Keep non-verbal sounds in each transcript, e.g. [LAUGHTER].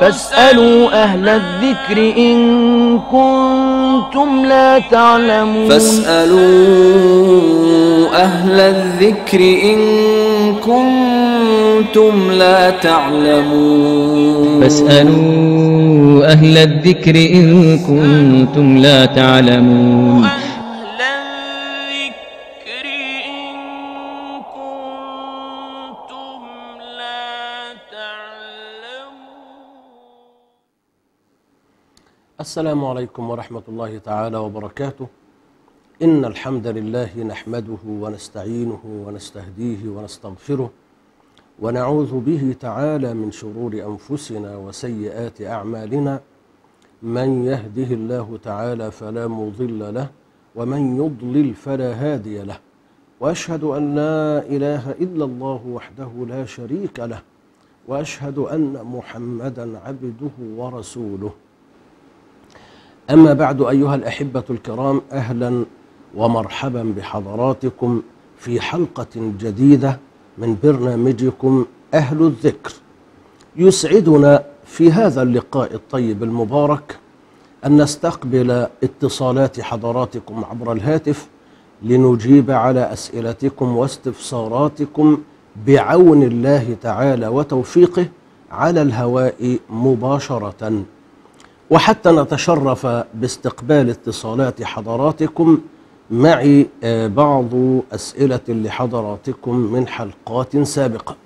فاسألوا أهل الذكر إن كنتم لا تعلمون فاسألوا أهل الذكر إن كنتم لا تعلمون فاسألوا أهل الذكر إن كنتم لا تعلمون السلام عليكم ورحمة الله تعالى وبركاته. إن الحمد لله نحمده ونستعينه ونستهديه ونستغفره ونعوذ به تعالى من شرور أنفسنا وسيئات أعمالنا. من يهده الله تعالى فلا مضل له ومن يضلل فلا هادي له. وأشهد أن لا إله إلا الله وحده لا شريك له. وأشهد أن محمدا عبده ورسوله. أما بعد أيها الأحبة الكرام أهلا ومرحبا بحضراتكم في حلقة جديدة من برنامجكم أهل الذكر. يسعدنا في هذا اللقاء الطيب المبارك أن نستقبل اتصالات حضراتكم عبر الهاتف لنجيب على أسئلتكم واستفساراتكم بعون الله تعالى وتوفيقه على الهواء مباشرةً. وحتى نتشرف باستقبال اتصالات حضراتكم معي آه، بعض أسئلة لحضراتكم من حلقات سابقة.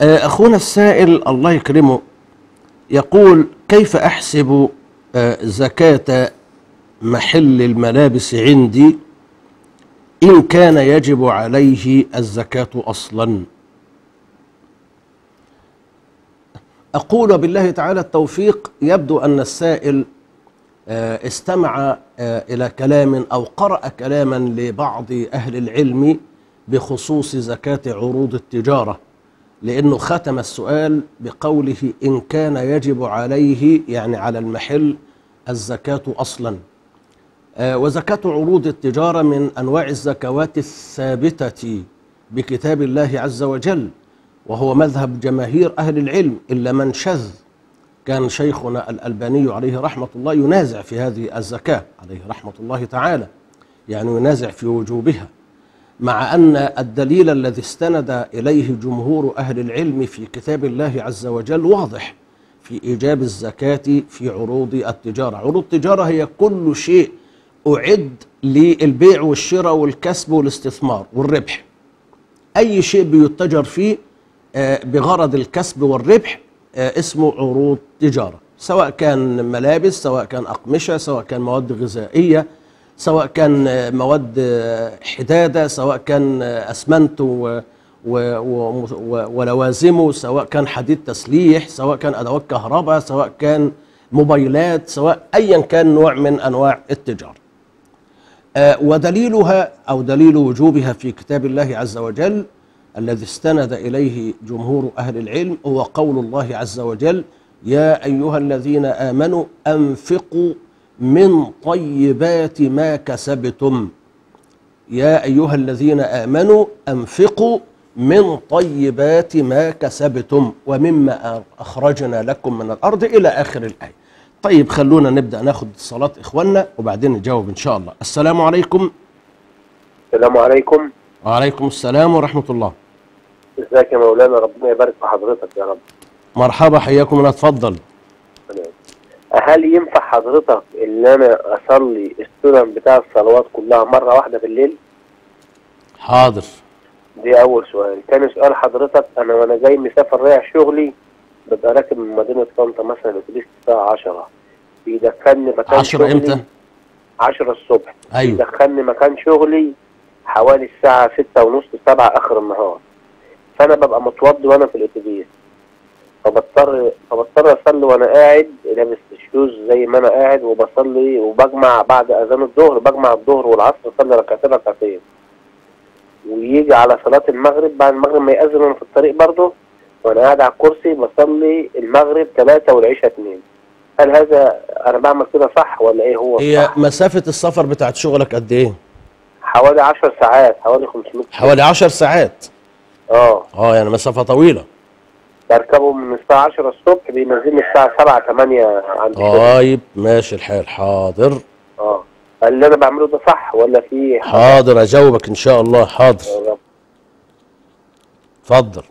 آه، أخونا السائل الله يكرمه يقول كيف أحسب آه، زكاة محل الملابس عندي إن كان يجب عليه الزكاة أصلاً؟ أقول بالله تعالى التوفيق يبدو أن السائل آه، استمع آه، إلى كلام أو قرأ كلاما لبعض أهل العلم بخصوص زكاة عروض التجارة لأنه ختم السؤال بقوله إن كان يجب عليه يعني على المحل الزكاة أصلا. آه، وزكاة عروض التجارة من أنواع الزكوات الثابتة بكتاب الله عز وجل. وهو مذهب جماهير أهل العلم إلا من شذ. كان شيخنا الألباني عليه رحمة الله ينازع في هذه الزكاة عليه رحمة الله تعالى يعني ينازع في وجوبها. مع أن الدليل الذي استند إليه جمهور أهل العلم في كتاب الله عز وجل واضح في إيجاب الزكاة في عروض التجارة. عروض التجارة هي كل شيء أعد للبيع والشراء والكسب والاستثمار والربح. أي شيء بيتجر فيه بغرض الكسب والربح آه، اسمه عروض تجارة. سواء كان ملابس سواء كان أقمشة سواء كان مواد غذائية سواء كان آه، مواد آه، حدادة سواء كان آه، أسمنت ولوازمه سواء كان حديد تسليح سواء كان أدوات كهرباء سواء كان موبايلات سواء أيا كان نوع من أنواع التجارة. آه، ودليلها أو دليل وجوبها في كتاب الله عز وجل الذي استند إليه جمهور أهل العلم هو قول الله عز وجل يا أيها الذين آمنوا أنفقوا من طيبات ما كسبتم. يا أيها الذين آمنوا أنفقوا من طيبات ما كسبتم ومما أخرجنا لكم من الأرض إلى آخر الآية. طيب خلونا نبدأ ناخد صلاة إخواننا وبعدين نجاوب إن شاء الله. السلام عليكم. السلام عليكم. وعليكم السلام ورحمة الله. ازيك يا مولانا؟ ربنا يبارك في حضرتك يا رب. مرحبا حياكم الله. اتفضل. هل ينفع حضرتك إن أنا أصلي السنن بتاع الصلوات كلها مرة واحدة في الليل حاضر. دي أول سؤال. تاني سؤال حضرتك أنا وأنا جاي مسافر رايح شغلي ببقى راكب من مدينة طنطا مثلا الاتوبيس الساعة 10 بيدخلني مكان 10 شغلي إمتى؟ 10 الصبح. أيوه. يدخلني مكان شغلي حوالي الساعة ستة ونص سبعة آخر النهار. فأنا ببقى متوضي وأنا في الأتوبيس. فبضطر فبضطر أصلي وأنا قاعد لابس الشوز زي ما أنا قاعد وبصلي وبجمع بعد أذان الظهر بجمع الظهر والعصر أصلي ركعتين ركعتين. ويجي على صلاة المغرب بعد المغرب ما يأذن وأنا في الطريق برضه وأنا قاعد على الكرسي بصلي المغرب ثلاثة والعشاء اثنين هل هذا أنا بعمل كده صح ولا إيه هو؟ هي صح؟ مسافة السفر بتاعت شغلك قد إيه؟ حوالي 10 ساعات حوالي 500 حوالي 10 ساعات. آه. آه يعني مسافة طويلة. بركبه من الساعة 10 الصبح بينزلني الساعة 7 8 عند الشغل طيب ماشي الحال. حاضر. آه. اللي أنا بعمله ده صح ولا في حاضر أجاوبك إن شاء الله. حاضر؟ اتفضل.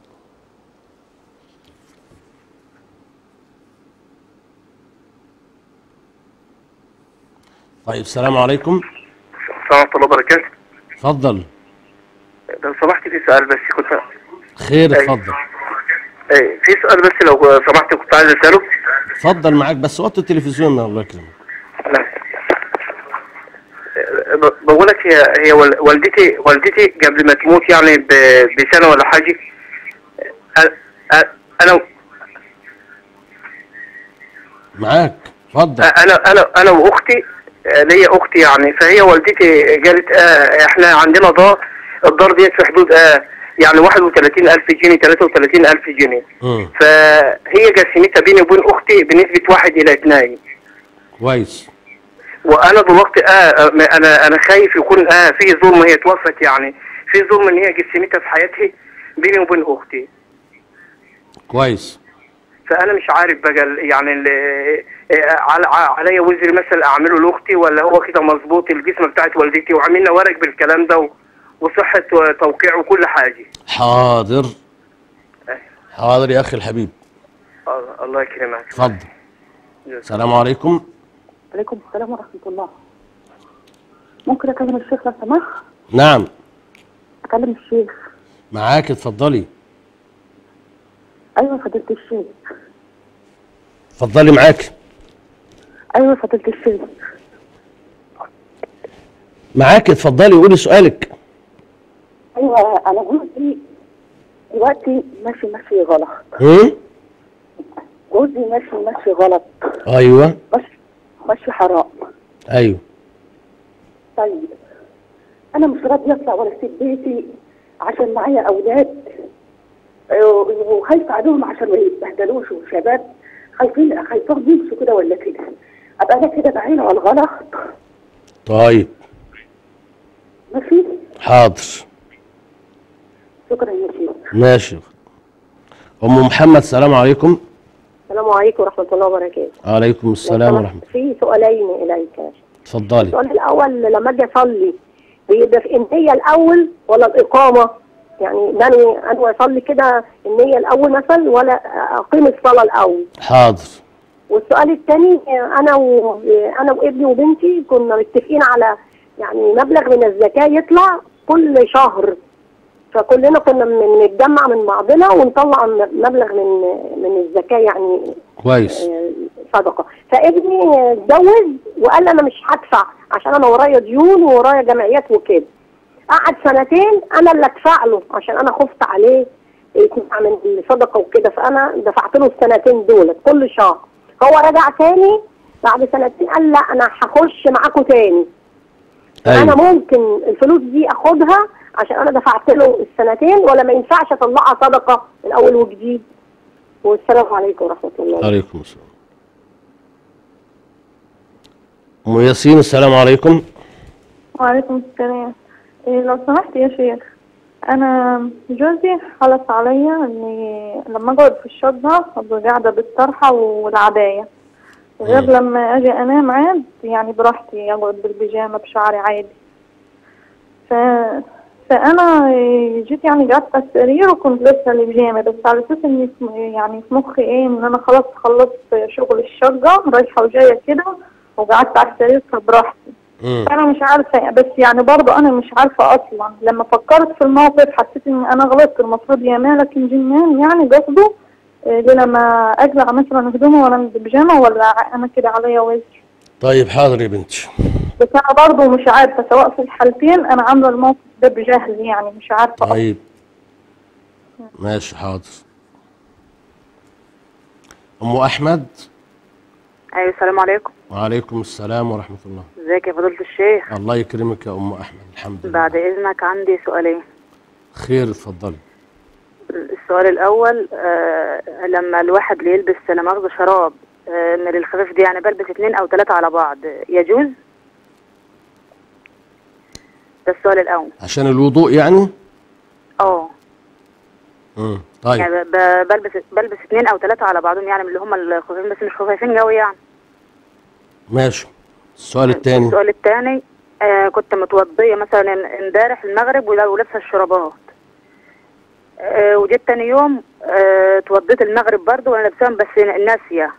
طيب السلام عليكم. السلام ورحمة الله وبركاته. اتفضل. لو سمحت في سؤال بس كنت خير اتفضل. إيه، في سؤال بس لو سمحت كنت عايز أسأله. اتفضل معاك بس وطي التلفزيون الله يكرمك. بقول لك هي هي وال- والدتي والدتي قبل ما تموت يعني بسنة ولا حاجة أنا معاك اتفضل. أنا أنا أنا وأختي ليا أختي يعني فهي والدتي قالت آه إحنا عندنا دار الدار ديت في حدود آه يعني 31000 جنيه 33000 جنيه. فهي قسمتها بيني وبين أختي بنسبة واحد إلى اثنين. كويس. وأنا دلوقتي آه آه، أنا أنا خايف يكون آه في ظلم هي توفت يعني. في ظلم إن هي قسمتها في حياتها بيني وبين أختي. كويس. فأنا مش عارف بقى يعني آه، على عليا وزر مثلا أعمله لأختي ولا هو كده مظبوط الجسم بتاعت والدتي وعملنا ورق بالكلام ده و- وصحة توقيع وكل حاجة. حاضر. حاضر يا أخي الحبيب. الله- يكرمك. اتفضل السلام عليكم. عليكم السلام ورحمة الله. ممكن أكلم الشيخ لو سمحت؟ نعم. أكلم الشيخ. معاك اتفضلي. أيوة فضيلة الشيخ. اتفضلي معاك. أيوة فضيلة الشيخ. معاك اتفضلي قولي سؤالك. أيوة أنا جوزي دلوقتي ماشي ماشي غلط. هم؟ جوزي ماشي ماشي غلط. أيوه. ماشي ماشي حرام. أيوه. طيب أنا مش راضية أطلع ولا أسيب بيتي عشان معايا أولاد آه، وخايفة عليهم عشان ما يتبهدلوش وشباب. خايفين خايفين يمشوا كده ولا كده. أبقى أنا كده بعين على الغلط. طيب. ماشي؟ حاضر. شكرا يا شيخ. ماشي أم محمد السلام عليكم. السلام عليكم ورحمة الله وبركاته. وعليكم السلام ورحمة الله في سؤالين إليك. اتفضلي. السؤال الأول لما أجي أصلي بيبقى في النية الأول ولا الإقامة؟ يعني ناني أنا أصلي كده النية الأول مثلا ولا أقيم الصلاة الأول؟ حاضر. والسؤال الثاني أنا و... أنا وابني وبنتي كنا متفقين على يعني مبلغ من الزكاة يطلع كل شهر. فكلنا كنا من- نتجمع من بعضنا ونطلع مبلغ من من الزكاة يعني كويس. صدقة. فابني اتجوز وقال لي أنا مش هدفع عشان أنا ورايا ديون وورايا جمعيات وكده. قعد سنتين أنا اللي أدفع له عشان أنا خفت عليه يتمنع من الصدقه وكده. فأنا دفعت له السنتين دول كل شهر. هو رجع تاني بعد سنتين قال لا أنا هخش معاكم تاني. أنا أيوه. ممكن الفلوس دي أخدها عشان أنا دفعت له السنتين ولا ما ينفعش أطلعها صدقه من أول وجديد. والسلام عليكم ورحمة الله. عليكم السلام. أم ياسين السلام عليكم. وعليكم السلام. إيه لو سمحت يا شيخ أنا جوزي حلف عليا إني لما أقعد في الشقة ابقى قاعدة بالطرحة والعباية. غير. لما أجي أنام عاد يعني براحتي أقعد بالبيجامة بشعري عادي. ف... فانا إيه، جيت يعني قعدت على السرير وكنت لابسه البيجامه بس على أساس إني يعني في مخي إيه إن أنا خلاص خلصت شغل الشقة رايحة وجاية كده وقعدت على السرير فبراحتي. مم. أنا مش عارفة بس يعني برضه أنا مش عارفة أصلا. لما فكرت في الموقف حسيت إن أنا غلطت المفروض يا لكن جنان يعني قصده ليه لما أقلع مثلا هدومي وأنا بيجامه ولا أنا كده عليا وزر. طيب حاضر يا بنتي. بس أنا برضه مش عارفة سواء في الحالتين أنا عاملة الموقف ده بجهل يعني مش عارفة. طيب. ماشي حاضر. أم أحمد؟ أيوه السلام عليكم. وعليكم السلام ورحمة الله. إزيك يا فضيلة الشيخ؟ الله يكرمك يا أم أحمد الحمد لله. بعد إذنك عندي سؤالين. خير اتفضلي. السؤال الأول آه لما الواحد يلبس لا مؤاخذة شراب آه من الخفيف دي يعني بلبس اتنين أو تلاتة على بعض يجوز؟ ده السؤال الأول. عشان الوضوء يعني؟ آه. مم. طيب. يعني بلبس بلبس اثنين أو ثلاثة على بعضهم يعني اللي هم الخفيفين بس مش خفيفين قوي يعني. ماشي. السؤال الثاني السؤال الثاني آه كنت متوضية مثلا امبارح المغرب ولا- ولابسة الشرابات. آه وجيت تاني يوم آه اتوضيت المغرب برضو وأنا لابساهم بس ناسية.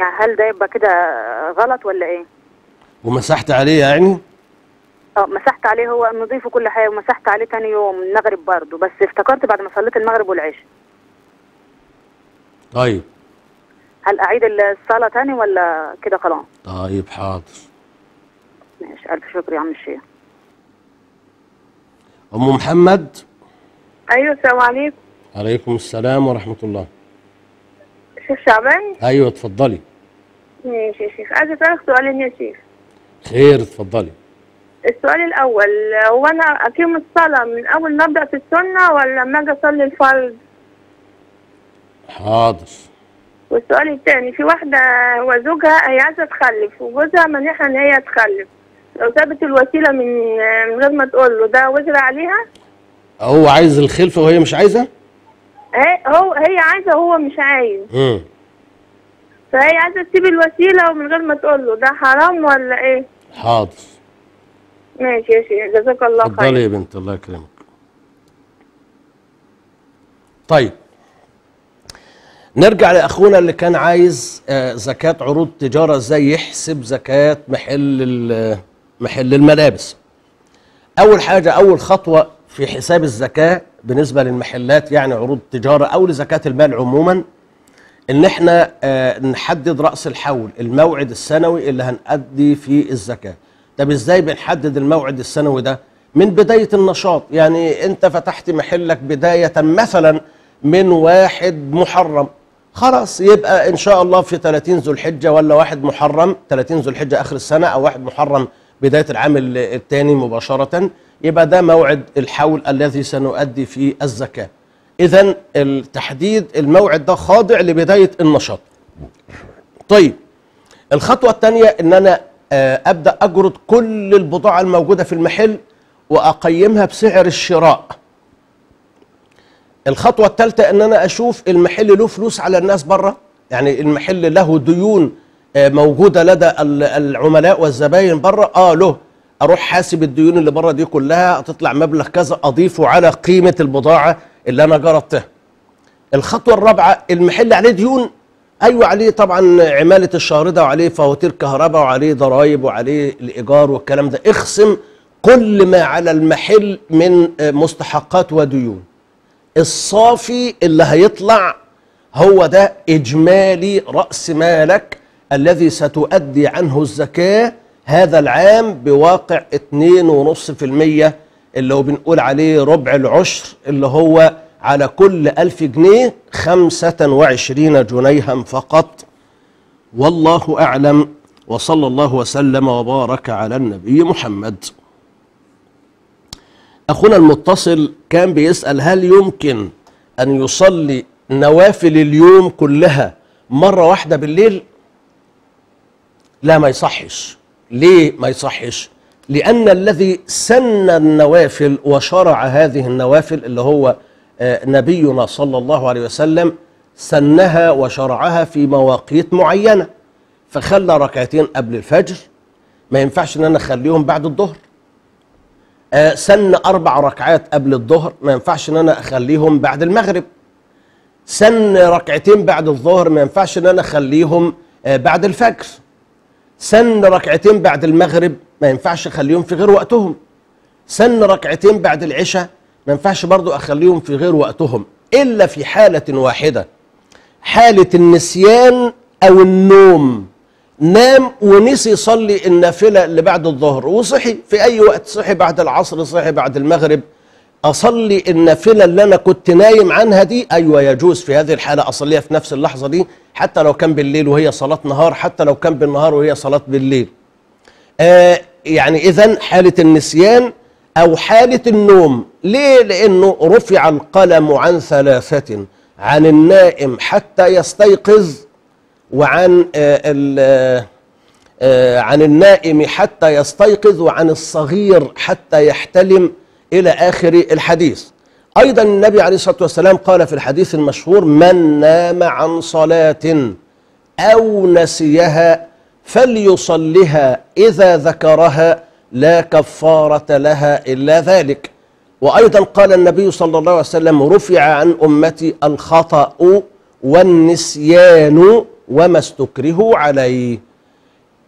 يعني هل ده يبقى كده غلط ولا إيه؟ ومسحت عليه يعني؟ آه مسحت عليه هو نضيف وكل حاجة ومسحت عليه تاني يوم المغرب برضو بس افتكرت بعد ما صليت المغرب والعشاء. طيب. هل أعيد الصلاة تاني ولا كده خلاص؟ طيب حاضر. ماشي. ألف شكر يا عم الشيخ. أم محمد؟ أيوه السلام عليكم. عليكم السلام ورحمة الله. شيخ شعبان؟ أيوه اتفضلي. ماشي يا شيخ. عايزة أسألك سؤالين يا شيخ. خير اتفضلي. السؤال الأول هو أنا أقيم الصلاة من أول ما أبدأ في السنة ولا لما أجي أصلي الفرض؟ حاضر. والسؤال الثاني في واحدة هو زوجها هي عايزة تخلف وجوزها مانعها إن هي تخلف. لو سابت الوسيلة من من غير ما تقول له ده وزر عليها؟ هو عايز الخلفه وهي مش عايزة؟ هي هو هي عايزة هو مش عايز. امم فهي عايزة تسيب الوسيلة ومن غير ما تقول له ده حرام ولا إيه؟ حاضر. ماشي يا شيخ. جزاك الله خير. اتفضلي يا بنت الله يكرمك. طيب. نرجع لأخونا اللي كان عايز آه، زكاة عروض تجارة إزاي يحسب زكاة محل محل الملابس. أول حاجة أول خطوة في حساب الزكاة بالنسبة للمحلات يعني عروض تجارة أو لزكاة المال عموما إن إحنا آه، نحدد رأس الحول الموعد السنوي اللي هنأدي فيه الزكاة. طب إزاي بنحدد الموعد السنوي ده؟ من بداية النشاط يعني أنت فتحت محلك بداية مثلا من واحد محرم. خلاص يبقى إن شاء الله في 30 ذو الحجة ولا واحد محرم 30 ذو الحجة آخر السنة أو واحد محرم بداية العام ال- الثاني مباشرة يبقى ده موعد الحول الذي سنؤدي فيه الزكاة. اذا التحديد الموعد ده خاضع لبداية النشاط. طيب الخطوة الثانية إن أنا أبدأ أجرد كل البضاعة الموجودة في المحل وأقيمها بسعر الشراء. الخطوة الثالثة إن أنا أشوف المحل له فلوس على الناس بره يعني المحل له ديون آه، موجودة لدى ال- العملاء والزباين بره آه له. أروح حاسب الديون اللي بره دي كلها تطلع مبلغ كذا أضيفه على قيمة البضاعة اللي أنا جردتها الخطوة الرابعة المحل عليه ديون أيوه عليه طبعا عمالة الشاردة وعليه فواتير كهرباء وعليه ضرائب وعليه الإيجار والكلام ده. اخصم كل ما على المحل من مستحقات وديون. الصافي اللي هيطلع هو ده إجمالي رأس مالك الذي ستؤدي عنه الزكاة هذا العام بواقع 2.5% اللي هو بنقول عليه ربع العشر اللي هو على كل ألف جنيه 25 جنيها فقط. والله أعلم وصلى الله وسلم وبارك على النبي محمد. أخونا المتصل كان بيسأل هل يمكن أن يصلي نوافل اليوم كلها مرة واحدة بالليل؟ لا ما يصحش. ليه ما يصحش؟ لأن الذي سن النوافل وشرع هذه النوافل اللي هو نبينا صلى الله عليه وسلم سنها وشرعها في مواقيت معينة. فخلى ركعتين قبل الفجر. ما ينفعش إن أنا أخليهم بعد الظهر. آه، سن أربع ركعات قبل الظهر. ما ينفعش إن أنا أخليهم بعد المغرب. سن ركعتين بعد الظهر. ما ينفعش إن أنا أخليهم آه، بعد الفجر. سن ركعتين بعد المغرب. ما ينفعش أخليهم في غير وقتهم. سن ركعتين بعد العشاء. ما ينفعش برضو أخليهم في غير وقتهم إلا في حالة واحدة. حالة النسيان أو النوم. نام ونسي يصلي النافلة اللي بعد الظهر وصحي. في أي وقت صحي؟ بعد العصر صحي بعد المغرب. أصلي النافلة اللي أنا كنت نايم عنها دي أيوه يجوز في هذه الحالة أصليها في نفس اللحظة دي حتى لو كان بالليل وهي صلاة نهار حتى لو كان بالنهار وهي صلاة بالليل. آه يعني اذا حالة النسيان أو حالة النوم ليه؟ لأنه رفع القلم عن ثلاثة عن النائم حتى يستيقظ وعن ال- آه، آه، عن النائم حتى يستيقظ وعن الصغير حتى يحتلم إلى آخر الحديث. أيضا النبي عليه الصلاة والسلام قال في الحديث المشهور من نام عن صلاة أو نسيها فليصلها إذا ذكرها لا كفارة لها إلا ذلك. وأيضا قال النبي صلى الله عليه وسلم رفع عن أمتي الخطأ والنسيان وما استكرهوا عليه.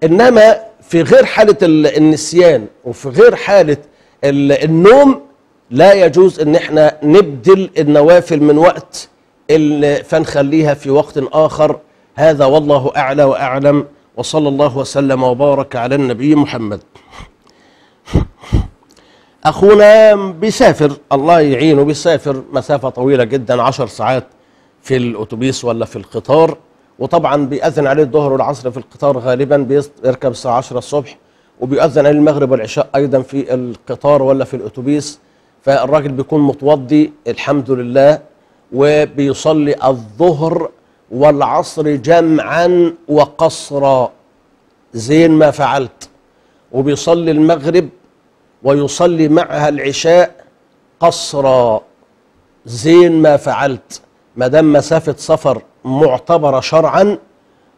إنما في غير حالة ال- النسيان وفي غير حالة ال- النوم لا يجوز إن إحنا نبدل النوافل من وقت فنخليها في وقت آخر. هذا والله أعلى وأعلم وصلى الله وسلم وبارك على النبي محمد. اخونا بيسافر الله يعينه بيسافر مسافة طويلة جدا عشر ساعات في الأتوبيس ولا في القطار. وطبعا بيأذن عليه الظهر والعصر في القطار غالبا بيركب الساعة 10 الصبح. وبيأذن عليه المغرب والعشاء أيضا في القطار ولا في الأتوبيس. فالراجل بيكون متوضي الحمد لله وبيصلي الظهر والعصر جمعا وقصرا. زين ما فعلت. وبيصلي المغرب ويصلي معها العشاء قصرا. زين ما فعلت. ما دام مسافة سفر معتبرة شرعا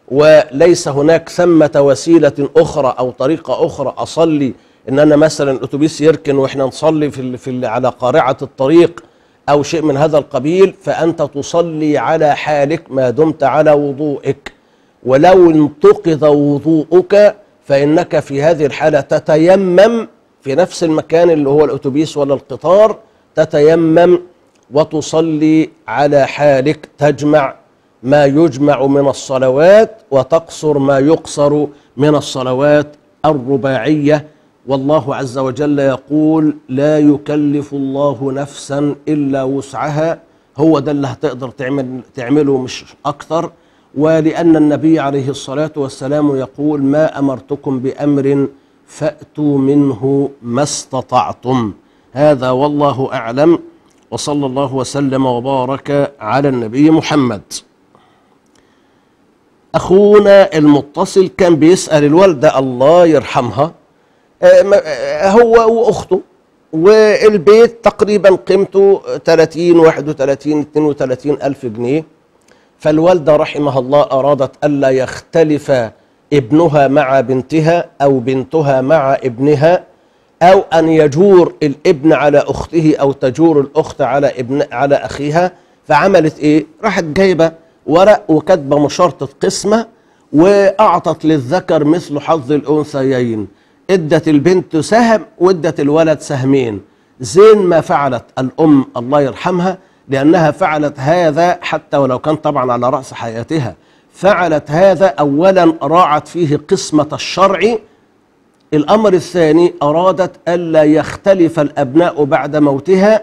وليس هناك ثمة وسيلة أخرى أو طريقة أخرى أصلي إن أنا مثلا الأتوبيس يركن وإحنا نصلي في في على قارعة الطريق أو شيء من هذا القبيل فأنت تصلي على حالك ما دمت على وضوئك. ولو انتقض وضوءك فإنك في هذه الحالة تتيمم في نفس المكان اللي هو الأتوبيس ولا القطار تتيمم وتصلي على حالك تجمع ما يجمع من الصلوات وتقصر ما يقصر من الصلوات الرباعية. والله عز وجل يقول لا يكلف الله نفسا إلا وسعها هو ده اللي هتقدر تعمل تعمله مش أكثر. ولأن النبي عليه الصلاة والسلام يقول ما أمرتكم بأمر فأتوا منه ما استطعتم. هذا والله أعلم. وصلى الله وسلم وبارك على النبي محمد. أخونا المتصل كان بيسأل الوالدة الله يرحمها آه، آه، هو وأخته. والبيت تقريبا قيمته 30 31 32 ألف جنيه. فالوالدة رحمها الله أرادت ألا يختلف ابنها مع بنتها أو بنتها مع ابنها أو أن يجور الابن على أخته أو تجور الأخت على ابن على أخيها. فعملت إيه؟ راحت جايبة ورق وكاتبة مشارطة قسمة وأعطت للذكر مثل حظ الأنثيين. إدت البنت سهم وإدت الولد سهمين. زين ما فعلت الأم الله يرحمها لأنها فعلت هذا حتى ولو كان طبعا على رأس حياتها. فعلت هذا أولا راعت فيه قسمة الشرع. الأمر الثاني أرادت ألا يختلف الأبناء بعد موتها.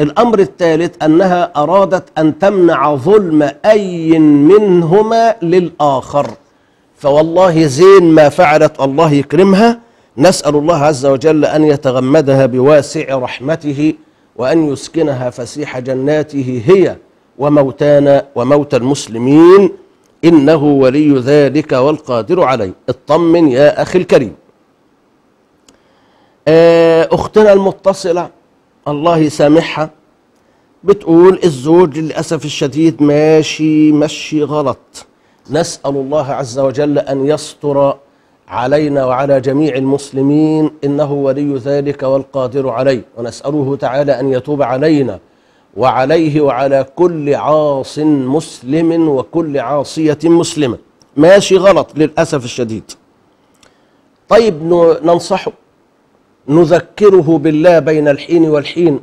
الأمر الثالث أنها أرادت أن تمنع ظلم أي منهما للآخر. فوالله زين ما فعلت الله يكرمها. نسأل الله عز وجل أن يتغمدها بواسع رحمته وأن يسكنها فسيح جناته هي وموتانا وموتى المسلمين. إنه ولي ذلك والقادر عليه. اطمن يا أخي الكريم. آه، أختنا المتصلة الله يسامحها بتقول الزوج للأسف الشديد ماشي مشي غلط. نسأل الله عز وجل أن يستر علينا وعلى جميع المسلمين إنه ولي ذلك والقادر عليه. ونسأله تعالى أن يتوب علينا. وعليه وعلى كل عاص مسلم وكل عاصية مسلمة. ماشي غلط للأسف الشديد. طيب ننصحه نذكره بالله بين الحين والحين.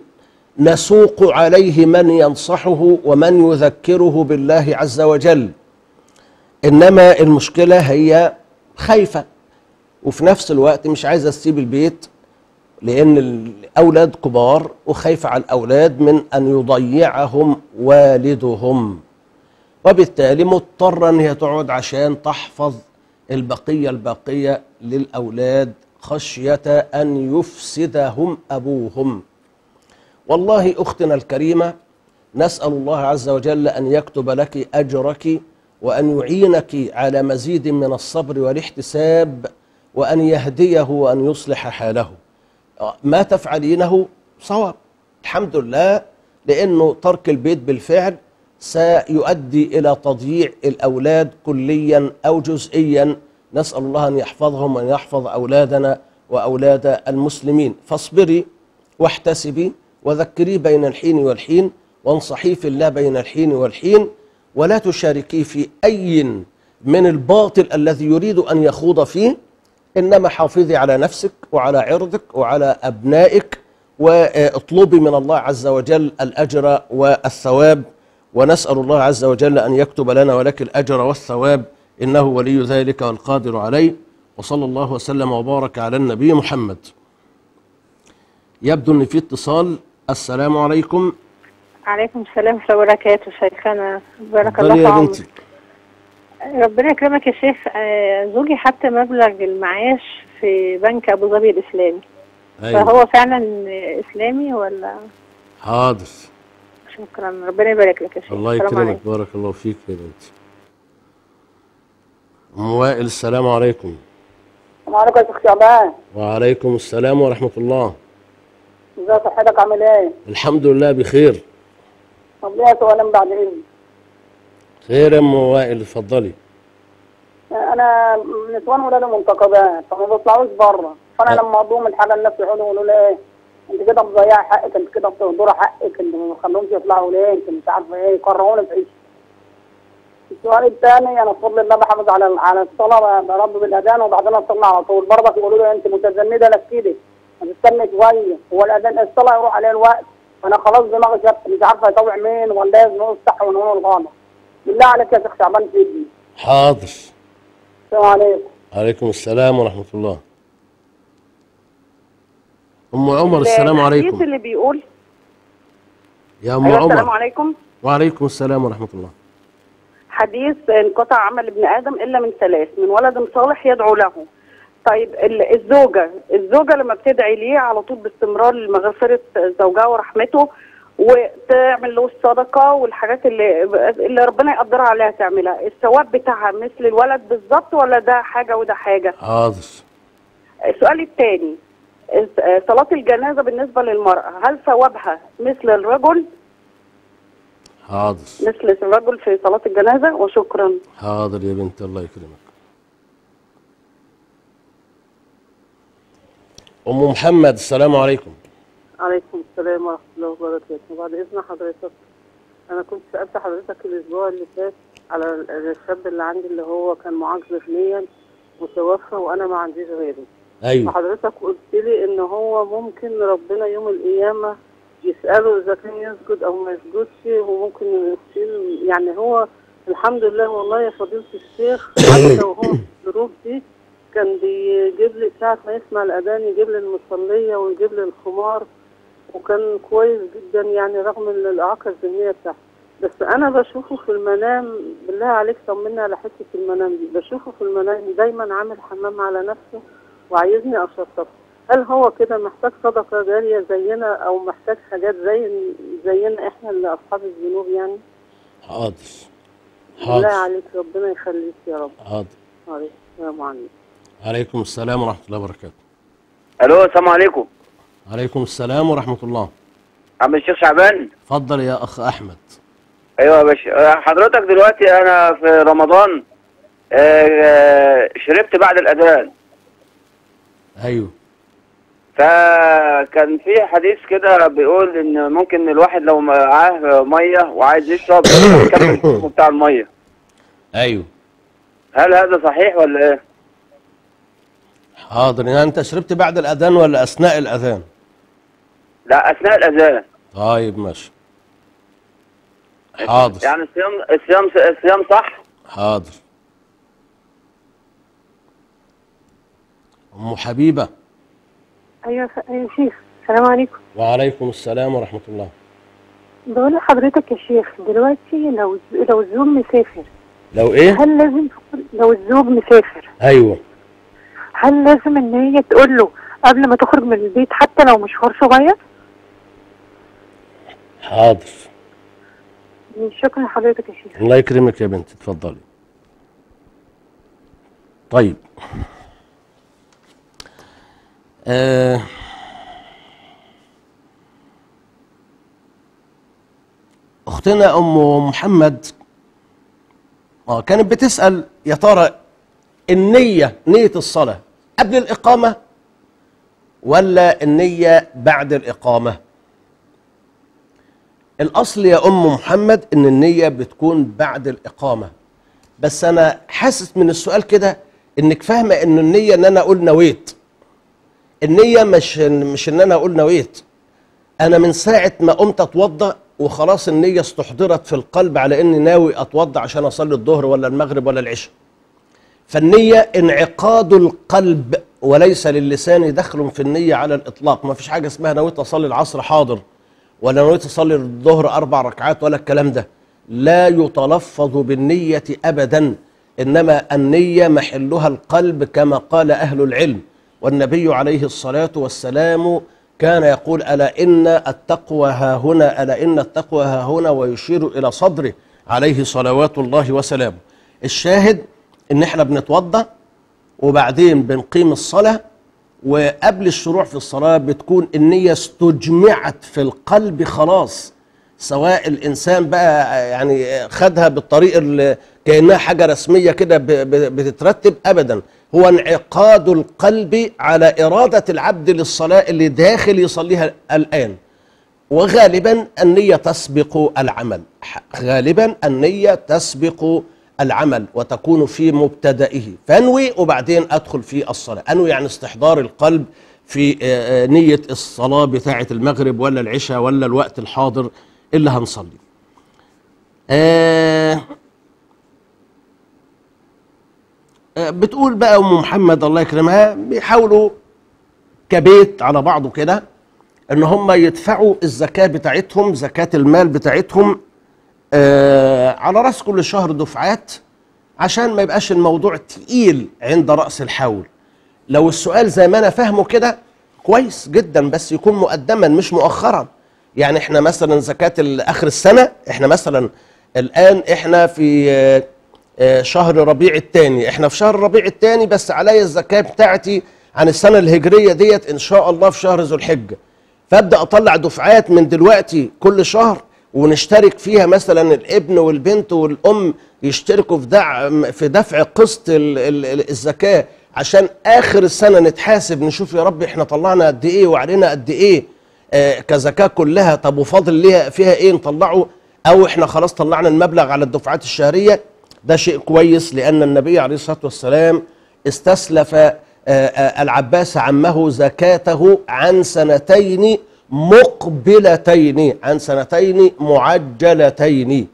نسوق عليه من ينصحه ومن يذكره بالله عز وجل. إنما المشكلة هي خايفة وفي نفس الوقت مش عايزة تسيب البيت. لأن الأولاد كبار وخايفه على الأولاد من أن يضيعهم والدهم. وبالتالي مضطرة إن هي تقعد عشان تحفظ البقية الباقيه للأولاد خشية أن يفسدهم أبوهم. والله أختنا الكريمة نسأل الله عز وجل أن يكتب لك أجرك وأن يعينك على مزيد من الصبر والاحتساب وأن يهديه وأن يصلح حاله. ما تفعلينه صواب. الحمد لله لأنه ترك البيت بالفعل سيؤدي إلى تضييع الأولاد كليا أو جزئيا. نسأل الله أن يحفظهم وأن يحفظ أولادنا وأولاد المسلمين. فاصبري واحتسبي وذكري بين الحين والحين وانصحي في الله بين الحين والحين ولا تشاركي في أي من الباطل الذي يريد أن يخوض فيه. إنما حافظي على نفسك وعلى عرضك وعلى أبنائك واطلبي من الله عز وجل الأجر والثواب ونسأل الله عز وجل أن يكتب لنا ولك الأجر والثواب إنه ولي ذلك والقادر عليه. وصلى الله وسلم وبارك على النبي محمد. يبدو أن في اتصال. السلام عليكم. عليكم السلام ورحمة الله وبركاته شيخنا. بارك الله في عمرك ربنا يكرمك يا شيخ. آه، زوجي حط مبلغ المعاش في بنك أبو ظبي الإسلامي. أيوة. فهو فعلا إسلامي ولا؟ حاضر. شكرا. ربنا يبارك لك يا شيخ. الله السلام يكرمك. بارك الله فيك يا بنتي أم وائل السلام عليكم. السلام عليكم يا شيخ شعبان وعليكم السلام ورحمة الله. ازي صحتك عامل إيه؟ الحمد لله بخير. ربنا يسوى من بعد اذنك خير يا أم وائل اتفضلي. أنا نسوان ولاد منتقبات فما بيطلعوش بره فأنا أه. لما أضوم الحاجة لنفسي يقعدوا يقولوا لي إيه أنت كده بتضيعي حقك أنت كده بتهدري حقك أنت ما بتخليهمش يطلعوا ليه أنت مش عارفه إيه يكرهوني في عيشتي السؤال الثاني أنا بفضل الله بحافظ على على الصلاة برب بالأذان وبعدين أصلي على طول. برضك يقولوا لي أنت متزمده لا كده ما تستنى شوية. هو الأذان الصلاة يروح عليه الوقت. أنا خلاص دماغي مش عارفة اطوع مين ولا لازم نقول الصح ونقول الغلط بالله عليك يا شيخ شعبان فيدني حاضر. السلام عليكم. عليكم السلام ورحمة الله. أم عمر السلام الحديث عليكم. اللي بيقول يا أم أيوة السلام عمر عليكم. وعليكم السلام ورحمة الله. حديث انقطع عمل ابن آدم إلا من ثلاث من ولد صالح يدعو له. طيب ال- الزوجة الزوجة لما بتدعي ليه على طول باستمرار لمغفرة زوجها ورحمته وتعمل له الصدقة والحاجات اللي اللي ربنا يقدرها عليها تعملها. الثواب بتاعها مثل الولد بالظبط ولا ده حاجة وده حاجة؟ حاضر. السؤال الثاني صلاة الجنازة بالنسبة للمرأة هل ثوابها مثل الرجل؟ حاضر. مثل الرجل في صلاة الجنازة؟ وشكرا. حاضر يا بنت الله يكرمك. أم محمد السلام عليكم. عليكم السلام ورحمة الله وبركاته. بعد إذن حضرتك أنا كنت سألت حضرتك الأسبوع اللي فات على ال- الشاب اللي عندي اللي هو كان معاق ذهنيا وتوفى وأنا ما عنديش غيره. أيوه. فحضرتك قلت لي إن هو ممكن ربنا يوم القيامة يسأله إذا كان يسجد أو ما يسجدش وممكن يشيل يعني هو الحمد لله والله يا فضيلة الشيخ [COUGHS] حتى وهو في الظروف دي كان بيجيب لي ساعة ما يسمع الأذان يجيب لي المصلية ويجيب لي الخمار. وكان كويس جدا يعني رغم ان الإعاقة الذهنية بتاعته. بس أنا بشوفه في المنام بالله عليك طمنا على حتة المنام دي. بشوفه في المنام دايما عامل حمام على نفسه وعايزني اشطفه هل هو كده محتاج صدقة جارية زينا أو محتاج حاجات زي زينا إحنا اللي أصحاب الذنوب يعني؟ حاضر. بالله حاضر. عليك ربنا يخليك يا رب. حاضر. السلام عليكم عليكم السلام ورحمة الله وبركاته. ألو السلام عليكم. عليكم السلام ورحمة الله. عم الشيخ شعبان؟ اتفضل يا أخ أحمد. أيوه يا باشا. آه، حضرتك دلوقتي أنا في رمضان آه، آه، شربت بعد الأذان. أيوه. فكان في حديث كده بيقول إن ممكن الواحد لو معاه مية وعايز يشرب [COUGHS] يكمل بتاع المية. أيوه. هل هذا صحيح ولا إيه؟ حاضر. يعني أنت شربت بعد الأذان ولا أثناء الأذان؟ لا أثناء الأذان. طيب ماشي. حاضر. يعني الصيام الصيام الصيام صح؟ حاضر. أم حبيبة. أيوه أيوه يا شيخ السلام عليكم. وعليكم السلام ورحمة الله. بقول لحضرتك يا شيخ دلوقتي لو لو الزوج مسافر لو إيه؟ هل لازم لو الزوج مسافر أيوه. هل لازم إن هي تقول له قبل ما تخرج من البيت حتى لو مشوار صغير؟ حاضر. شكرا لحضرتك يا شيخ. الله يكرمك يا بنتي اتفضلي طيب. آه. أختنا أم محمد آه كانت بتسأل يا ترى النية نية الصلاة قبل الإقامة ولا النية بعد الإقامة؟ الأصل يا أم محمد إن النية بتكون بعد الإقامة. بس أنا حاسس من السؤال كده إنك فاهمة إن النية إن أنا أقول نويت. النية مش مش إن أنا أقول نويت. أنا من ساعة ما قمت اتوضا وخلاص النية استحضرت في القلب على إني ناوي اتوضا عشان أصلي الظهر ولا المغرب ولا العشاء. فالنية انعقاد القلب وليس للسان دخل في النية على الإطلاق. ما فيش حاجة اسمها نويت أصلي العصر حاضر. ولا نويت أصلي الظهر أربع ركعات ولا الكلام ده. لا يتلفظ بالنية أبدا إنما النية محلها القلب كما قال أهل العلم. والنبي عليه الصلاة والسلام كان يقول ألا إن التقوى ها هنا ألا إن التقوى ها هنا ويشير إلى صدره عليه صلوات الله وسلامه. الشاهد إن إحنا بنتوضأ وبعدين بنقيم الصلاة وقبل الشروع في الصلاة بتكون النية استجمعت في القلب خلاص. سواء الإنسان بقى يعني خدها بالطريق اللي كأنها حاجة رسمية كده بتترتب أبدا. هو انعقاد القلب على إرادة العبد للصلاة اللي داخل يصليها الآن. وغالبا النية تسبق العمل. غالبا النية تسبق العمل وتكون في مبتدئه. فانوي وبعدين أدخل في الصلاة. أنوي يعني استحضار القلب في آه، آه، نية الصلاة بتاعة المغرب ولا العشاء ولا الوقت الحاضر اللي هنصلي. آه، بتقول بقى أم محمد الله يكرمها بيحاولوا كبيت على بعضه كده إن هم يدفعوا الزكاة بتاعتهم زكاة المال بتاعتهم آه على رأس كل شهر دفعات عشان ما يبقاش الموضوع تقيل عند رأس الحول. لو السؤال زي ما أنا فاهمه كده كويس جدا بس يكون مقدما مش مؤخرا. يعني إحنا مثلا زكاة آخر السنة إحنا مثلا الآن إحنا في آه، آه، شهر ربيع الثاني إحنا في شهر ربيع الثاني بس عليا الزكاة بتاعتي عن السنة الهجرية ديت إن شاء الله في شهر ذو الحجة. فأبدأ أطلع دفعات من دلوقتي كل شهر ونشترك فيها مثلا الابن والبنت والأم يشتركوا في دعم في دفع قسط ال- ال- ال- الزكاة عشان آخر السنة نتحاسب نشوف يا رب إحنا طلعنا قد إيه وعلينا قد إيه آه كزكاة كلها. طب وفاضل ليها فيها إيه نطلعه؟ أو إحنا خلاص طلعنا المبلغ على الدفعات الشهرية. ده شيء كويس لأن النبي عليه الصلاة والسلام استسلف آه، آه، العباس عمه زكاته عن سنتين مقبلتين عن سنتين معجلتين.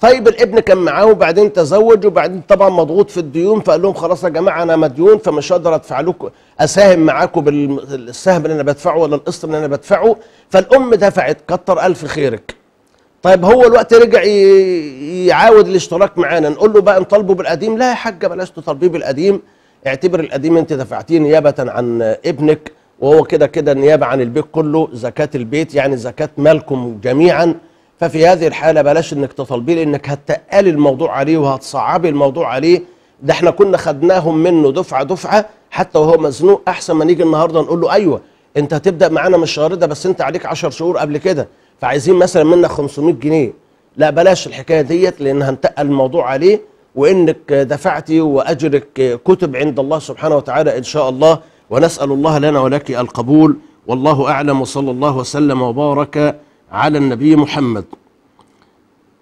طيب الابن كان معاه وبعدين تزوج وبعدين طبعا مضغوط في الديون فقال لهم خلاص يا جماعة أنا مديون فمش هقدر أدفع لكم أساهم معاكم بالسهم اللي أنا بدفعه ولا القسط اللي أنا بدفعه. فالأم دفعت كتر ألف خيرك. طيب هو الوقت رجع يعاود الاشتراك معانا. نقول له بقى نطالبه بالقديم. لا يا حاجة بلاش تطالبيه بالقديم. اعتبر القديم انت دفعتيه نيابة عن ابنك. وهو كده كده نيابه عن البيت كله زكاة البيت يعني زكاة مالكم جميعا. ففي هذه الحالة بلاش إنك تطالبيه لانك هتقلي الموضوع عليه وهتصعبي الموضوع عليه. ده إحنا كنا خدناهم منه دفعة دفعة حتى وهو مزنوق أحسن ما نيجي النهارده نقول له أيوه أنت هتبدأ معانا من الشهر ده بس أنت عليك 10 شهور قبل كده فعايزين مثلا منك 500 جنيه. لا بلاش الحكاية ديت لأن هنتقل الموضوع عليه. وإنك دفعتي وأجرك كتب عند الله سبحانه وتعالى إن شاء الله. ونسأل الله لنا ولك القبول. والله أعلم. وصلى الله وسلم وبارك على النبي محمد.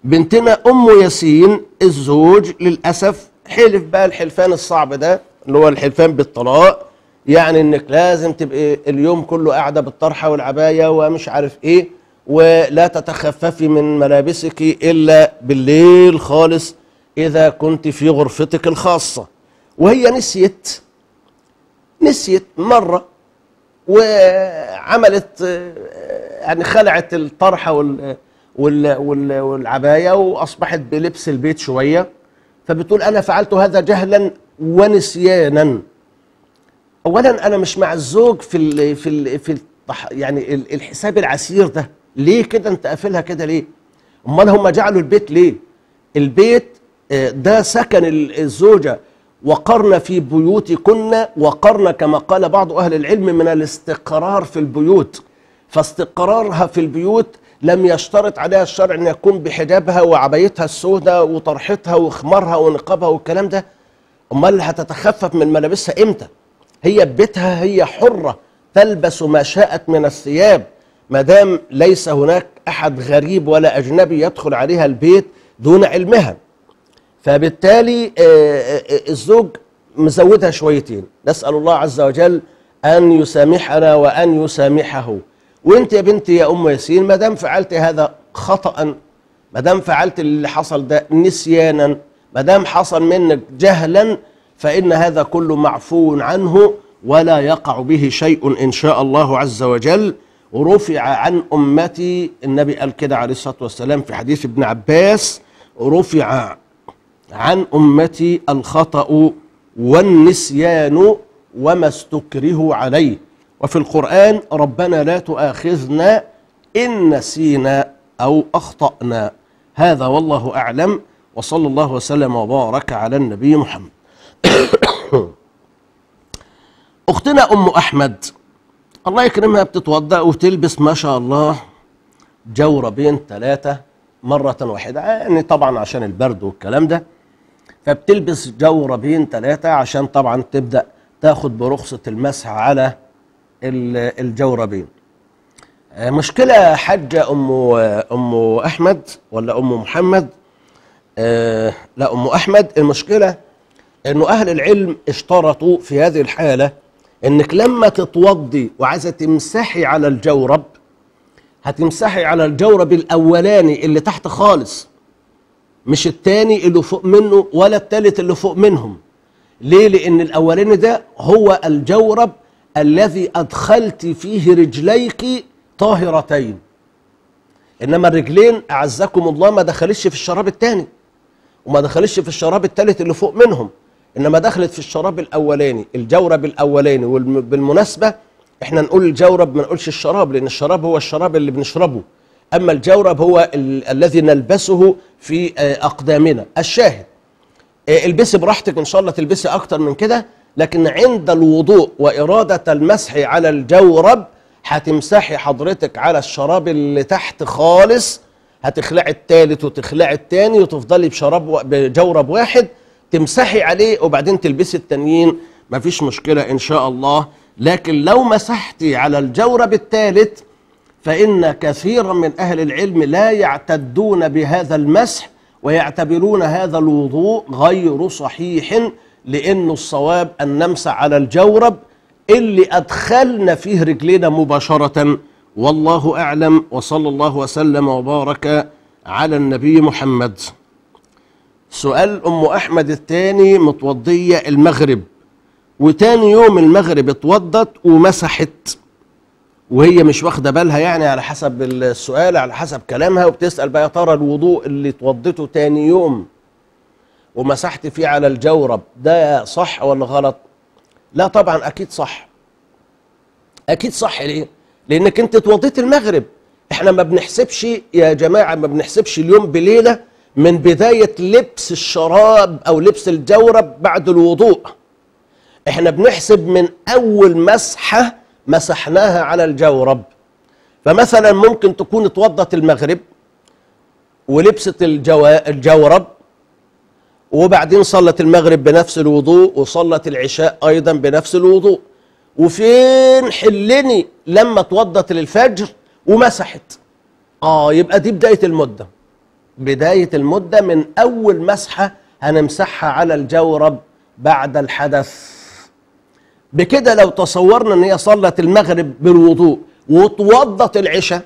بنتنا أم ياسين الزوج للأسف حلف بقى الحلفان الصعب ده اللي هو الحلفان بالطلاق. يعني إنك لازم تبقي اليوم كله قاعدة بالطرحة والعباية ومش عارف إيه ولا تتخففي من ملابسك إلا بالليل خالص إذا كنت في غرفتك الخاصة. وهي نسيت نسيت مرة وعملت يعني خلعت الطرحة وال وال وال والعباية وأصبحت بلبس البيت شوية. فبتقول أنا فعلت هذا جهلا ونسيانا. اولا أنا مش مع الزوج في ال في ال في التح يعني ال- الحساب العسير ده. ليه كده؟ أنت قافلها كده ليه؟ أمال هم جعلوا البيت ليه؟ البيت آه، ده سكن ال- الزوجة. وقرن في بيوتكن وقرن كما قال بعض أهل العلم من الاستقرار في البيوت. فاستقرارها في البيوت لم يشترط عليها الشرع أن يكون بحجابها وعبايتها السوداء وطرحتها وخمارها ونقابها والكلام ده. أمال هتتخفف من ملابسها إمتى؟ هي ببيتها هي حرة تلبس ما شاءت من الثياب. ما دام ليس هناك أحد غريب ولا أجنبي يدخل عليها البيت دون علمها. فبالتالي آه، آه، آه، الزوج مزودها شويتين. نسأل الله عز وجل أن يسامحنا وأن يسامحه. وأنت يا بنتي يا أم ياسين ما دام فعلت هذا خطا ما دام فعلت اللي حصل ده نسيانا ما دام حصل منك جهلا فإن هذا كله معفو عنه ولا يقع به شيء إن شاء الله عز وجل. ورفع عن أمتي النبي قال كده عليه الصلاة والسلام في حديث ابن عباس رفع عن أمتي الخطأ والنسيان وما استكرهوا عليه. وفي القرآن ربنا لا تؤاخذنا إن نسينا أو أخطأنا. هذا والله أعلم. وصلى الله وسلم وبارك على النبي محمد. [COUGHS] أختنا أم أحمد الله يكرمها بتتوضأ وتلبس ما شاء الله. جوربين ثلاثة مرة واحدة يعني طبعا عشان البرد والكلام ده. فبتلبس جوربين ثلاثة عشان طبعا تبدأ تاخد برخصة المسح على ال- الجوربين آه، مشكلة حاجة أم أم أحمد ولا أم محمد؟ آه لا أم أحمد. المشكلة إنه أهل العلم اشترطوا في هذه الحالة إنك لما تتوضي وعايزة تمسحي على الجورب هتمسحي على الجورب الأولاني اللي تحت خالص. مش التاني اللي فوق منه ولا التالت اللي فوق منهم. ليه؟ لأن الأولاني ده هو الجورب الذي أدخلت فيه رجليك طاهرتين. إنما الرجلين أعزكم الله ما دخلتش في الشراب الثاني وما دخلتش في الشراب الثالث اللي فوق منهم. إنما دخلت في الشراب الأولاني الجورب الأولاني. وبالمناسبة إحنا نقول الجورب ما نقولش الشراب لأن الشراب هو الشراب اللي بنشربه. أما الجورب هو ال- الذي نلبسه في آه، أقدامنا. الشاهد آه، البسي براحتك إن شاء الله تلبسي أكتر من كده لكن عند الوضوء وإرادة المسح على الجورب هتمسحي حضرتك على الشراب اللي تحت خالص هتخلعي التالت وتخلعي التاني وتفضلي بشراب و- بجورب واحد تمسحي عليه وبعدين تلبسي التانيين. مفيش مشكلة إن شاء الله. لكن لو مسحتي على الجورب الثالث فإن كثيرا من أهل العلم لا يعتدون بهذا المسح ويعتبرون هذا الوضوء غير صحيح لأنه الصواب أن نمسح على الجورب اللي أدخلنا فيه رجلنا مباشرة. والله أعلم وصلى الله وسلم وبارك على النبي محمد. سؤال أم أحمد الثاني متوضية المغرب وتاني يوم المغرب اتوضت ومسحت. وهي مش واخدة بالها يعني على حسب السؤال على حسب كلامها وبتسأل بقى يا ترى الوضوء اللي اتوضته تاني يوم ومسحت فيه على الجورب ده صح ولا غلط؟ لا طبعا أكيد صح. أكيد صح ليه؟ لأنك أنت اتوضيت المغرب إحنا ما بنحسبش يا جماعة ما بنحسبش اليوم بليلة من بداية لبس الشراب أو لبس الجورب بعد الوضوء. إحنا بنحسب من أول مسحة مسحناها على الجورب فمثلا ممكن تكون اتوضت المغرب ولبست. الجورب وبعدين صلت المغرب بنفس الوضوء وصلت العشاء أيضا بنفس الوضوء. وفين حلني لما اتوضت للفجر ومسحت؟ آه يبقى دي بداية المدة. بداية المدة من أول مسحة هنمسحها على الجورب بعد الحدث. بكده لو تصورنا إن هي صلت المغرب بالوضوء وتوضت العشاء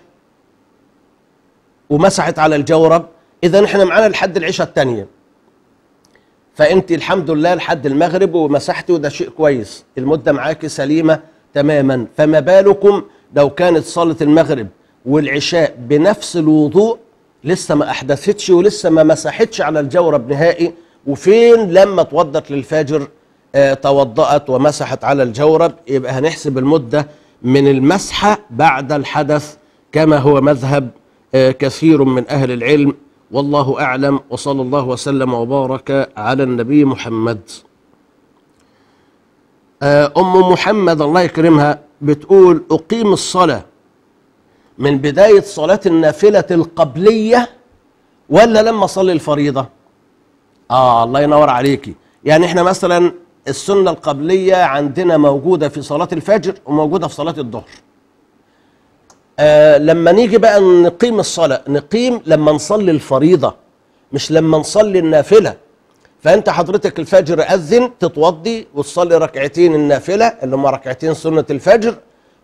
ومسحت على الجورب إذا إحنا معانا لحد العشاء الثانية فأنت الحمد لله لحد المغرب ومسحتي وده شيء كويس. المدة معاكي سليمة تماما. فما بالكم لو كانت صلاه المغرب والعشاء بنفس الوضوء لسه ما أحدثتش ولسه ما مسحتش على الجورب نهائي وفين لما توضت للفجر؟ توضأت ومسحت على الجورب يبقى هنحسب المدة من المسحة بعد الحدث كما هو مذهب آه، كثير من أهل العلم. والله أعلم وصلى الله وسلم وبارك على النبي محمد. آه، أم محمد الله يكرمها بتقول أقيم الصلاة. من بداية صلاة النافلة القبلية ولا لما أصلي الفريضة؟ آه الله ينور عليكي. يعني إحنا مثلا السنة القبلية عندنا موجودة في صلاة الفجر وموجودة في صلاة الظهر. آه لما نيجي بقى نقيم الصلاة نقيم لما نصلي الفريضة مش لما نصلي النافلة. فأنت حضرتك الفجر أذن تتوضي وتصلي ركعتين النافلة اللي هم ركعتين سنة الفجر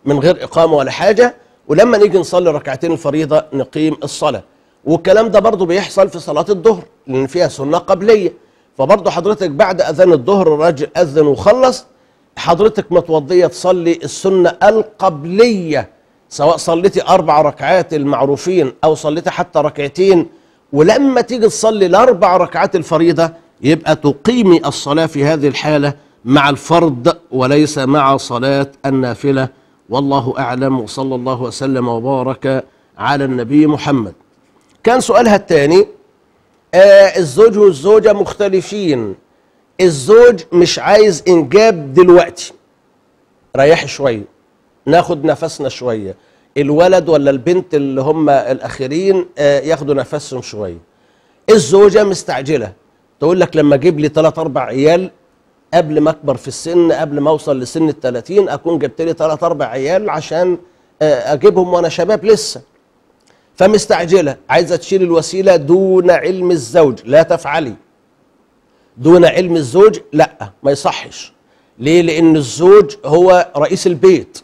من غير إقامة ولا حاجة. ولما نيجي نصلي ركعتين الفريضة نقيم الصلاة. والكلام ده برضو بيحصل في صلاة الظهر لأن فيها سنة قبلية. فبرضو حضرتك بعد أذان الظهر الراجل أذن وخلص حضرتك متوضية تصلي السنة القبلية سواء صليتي أربع ركعات المعروفين أو صليتي حتى ركعتين ولما تيجي تصلي الأربع ركعات الفريضة يبقى تقيمي الصلاة في هذه الحالة مع الفرض وليس مع صلاة النافلة. والله أعلم وصلى الله وسلم وبارك على النبي محمد. كان سؤالها الثاني آه الزوج والزوجة مختلفين. الزوج مش عايز إنجاب دلوقتي. ريحي شوية. ناخد نفسنا شوية. الولد ولا البنت اللي هم الأخيرين آه ياخدوا نفسهم شوية. الزوجة مستعجلة. تقول لك لما أجيب لي 3 4 عيال قبل ما أكبر في السن قبل ما أوصل لسن ال 30 أكون جبت لي 3 4 عيال عشان آه، أجيبهم وأنا شباب لسه. فمستعجلة. عايزة تشيل الوسيلة دون علم الزوج. لا تفعلي. دون علم الزوج؟ لا ما يصحش. ليه؟ لأن الزوج هو رئيس البيت.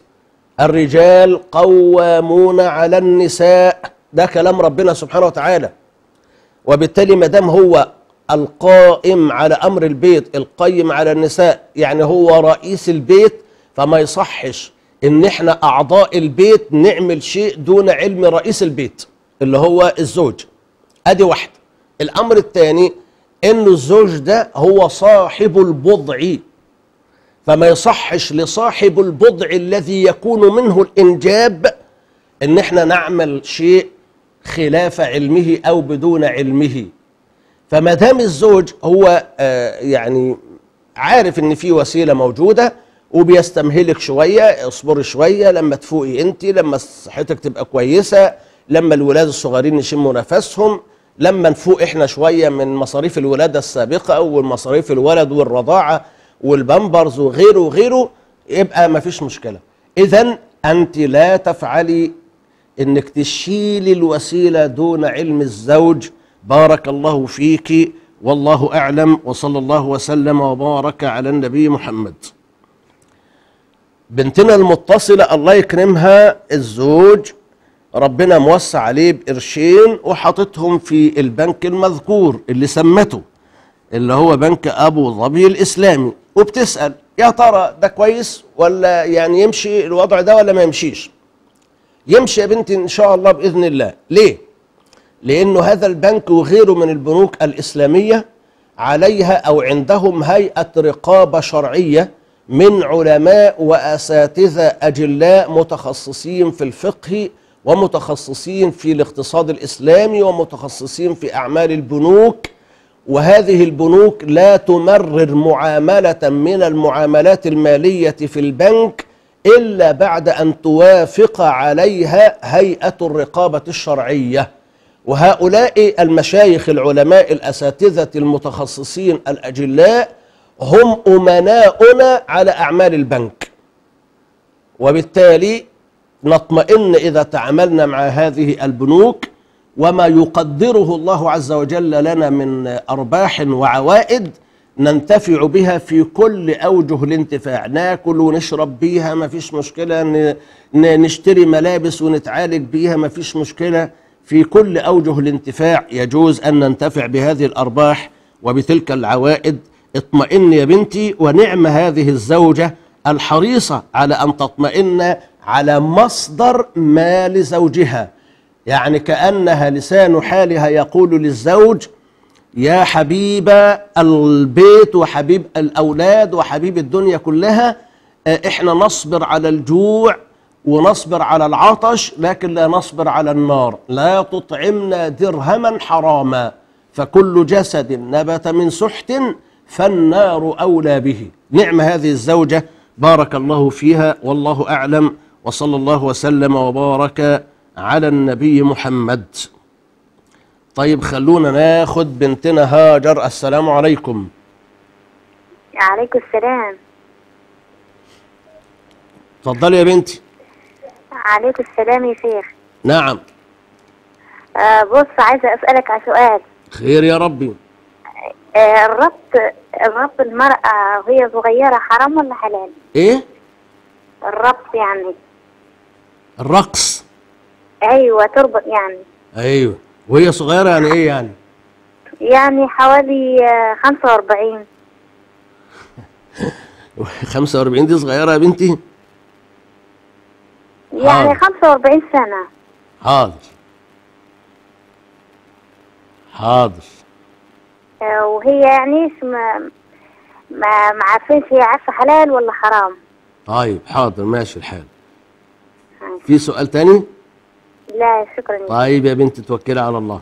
الرجال قوامون على النساء. ده كلام ربنا سبحانه وتعالى. وبالتالي ما دام هو القائم على أمر البيت القيم على النساء يعني هو رئيس البيت فما يصحش. إن إحنا أعضاء البيت نعمل شيء دون علم رئيس البيت اللي هو الزوج. أدي واحدة الأمر الثاني إن الزوج ده هو صاحب البضع. فما يصحش لصاحب البضع الذي يكون منه الإنجاب إن إحنا نعمل شيء خلاف علمه أو بدون علمه. فما دام الزوج هو آه، يعني عارف إن في وسيلة موجودة وبيستمهلك شوية اصبري شوية لما تفوقي انت لما صحتك تبقى كويسة لما الولاد الصغيرين يشموا نفسهم لما نفوق إحنا شوية من مصاريف الولادة السابقة والمصاريف الولد والرضاعة والبامبرز وغيره وغيره يبقى ما فيش مشكلة. اذا أنت لا تفعلي إنك تشيلي الوسيلة دون علم الزوج. بارك الله فيك والله أعلم وصلى الله وسلم وبارك على النبي محمد. بنتنا المتصلة الله يكرمها الزوج ربنا موسع عليه بقرشين وحاططهم في البنك المذكور اللي سمته اللي هو بنك أبو ظبي الإسلامي. وبتسأل يا ترى ده كويس ولا يعني يمشي الوضع ده ولا ما يمشيش؟ يمشي يا بنتي إن شاء الله بإذن الله. ليه؟ لأنه هذا البنك وغيره من البنوك الإسلامية عليها أو عندهم هيئة رقابة شرعية من علماء وأساتذة أجلاء متخصصين في الفقه ومتخصصين في الاقتصاد الإسلامي ومتخصصين في أعمال البنوك وهذه البنوك لا تمرر معاملة من المعاملات المالية في البنك إلا بعد أن توافق عليها هيئة الرقابة الشرعية. وهؤلاء المشايخ العلماء الأساتذة المتخصصين الأجلاء هم أمناؤنا على أعمال البنك. وبالتالي نطمئن إذا تعاملنا مع هذه البنوك وما يقدره الله عز وجل لنا من أرباح وعوائد ننتفع بها في كل أوجه الانتفاع. ناكل ونشرب بيها ما فيش ن- نشتري ملابس ونتعالج بيها ما فيش مشكلة. في كل أوجه الانتفاع يجوز أن ننتفع بهذه الأرباح وبتلك العوائد. اطمئن يا بنتي ونعم هذه الزوجة الحريصة على أن تطمئن على مصدر مال زوجها. يعني كأنها لسان حالها يقول للزوج يا حبيب البيت وحبيب الأولاد وحبيب الدنيا كلها آه، إحنا نصبر على الجوع ونصبر على العطش لكن لا نصبر على النار. لا تطعمنا درهما حراما فكل جسد نبت من سحت فالنار أولى به. نعم هذه الزوجة بارك الله فيها والله أعلم وصلى الله وسلم وبارك على النبي محمد. طيب خلونا ناخد بنتنا هاجر. السلام عليكم. عليكم السلام. اتفضلي يا بنتي. عليكم السلام يا شيخ. نعم. آه بص عايزة أسألك على سؤال. خير يا ربي. الربط الربط المرأة وهي صغيرة حرام ولا حلال؟ إيه؟ الربط يعني. الرقص. أيوة تربط يعني. أيوه. وهي صغيرة يعني إيه يعني؟ يعني حوالي آه 45 45 [LAUGHS] دي صغيرة يا بنتي؟ يعني 45 سنة. حاضر. حاضر. آه وهي يعني ما ما ما عارفينش هي عارفة حلال ولا حرام. طيب حاضر ماشي الحال. في سؤال تاني؟ لا شكرا. طيب يا بنتي توكلي على الله.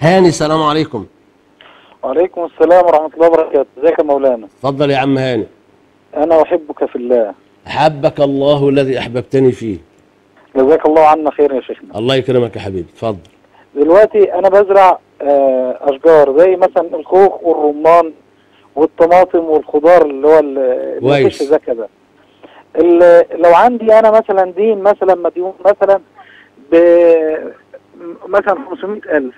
هاني السلام عليكم. وعليكم السلام ورحمة الله وبركاته. ازيك يا مولانا؟ اتفضل يا عم هاني. أنا أحبك في الله. حبك الله الذي أحببتني فيه. جزاك الله عنا خير يا شيخنا. الله يكرمك يا حبيبي اتفضل. دلوقتي أنا بزرع آه، أشجار زي مثلا الخوخ والرمان والطماطم والخضار اللي هو ال- اللي ده. ال- لو عندي أنا مثلا دين مثلا مديون مثلا ب مثلا 500 ألف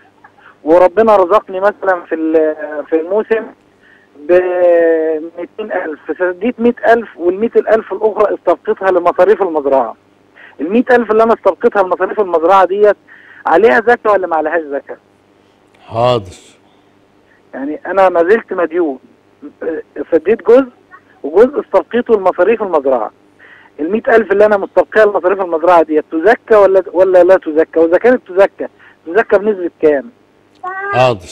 وربنا رزقني مثلا في في الموسم ب 200 ألف فسديت 100 ألف وال 100 ألف الأخرى استبقيتها لمصاريف المزرعة. ال 100 ألف اللي أنا استبقيتها لمصاريف المزرعة ديت عليها زكاة ولا ما عليهاش زكاة؟ حاضر. يعني أنا ما زلت مديون. سديت جزء وجزء استبقيته لمصاريف المزرعة. ال 100 ألف اللي أنا مستبقيها لمصاريف المزرعة ديت تزكى ولا ولا لا تزكى؟ وإذا كانت تزكى تزكى بنسبة كام؟ حاضر.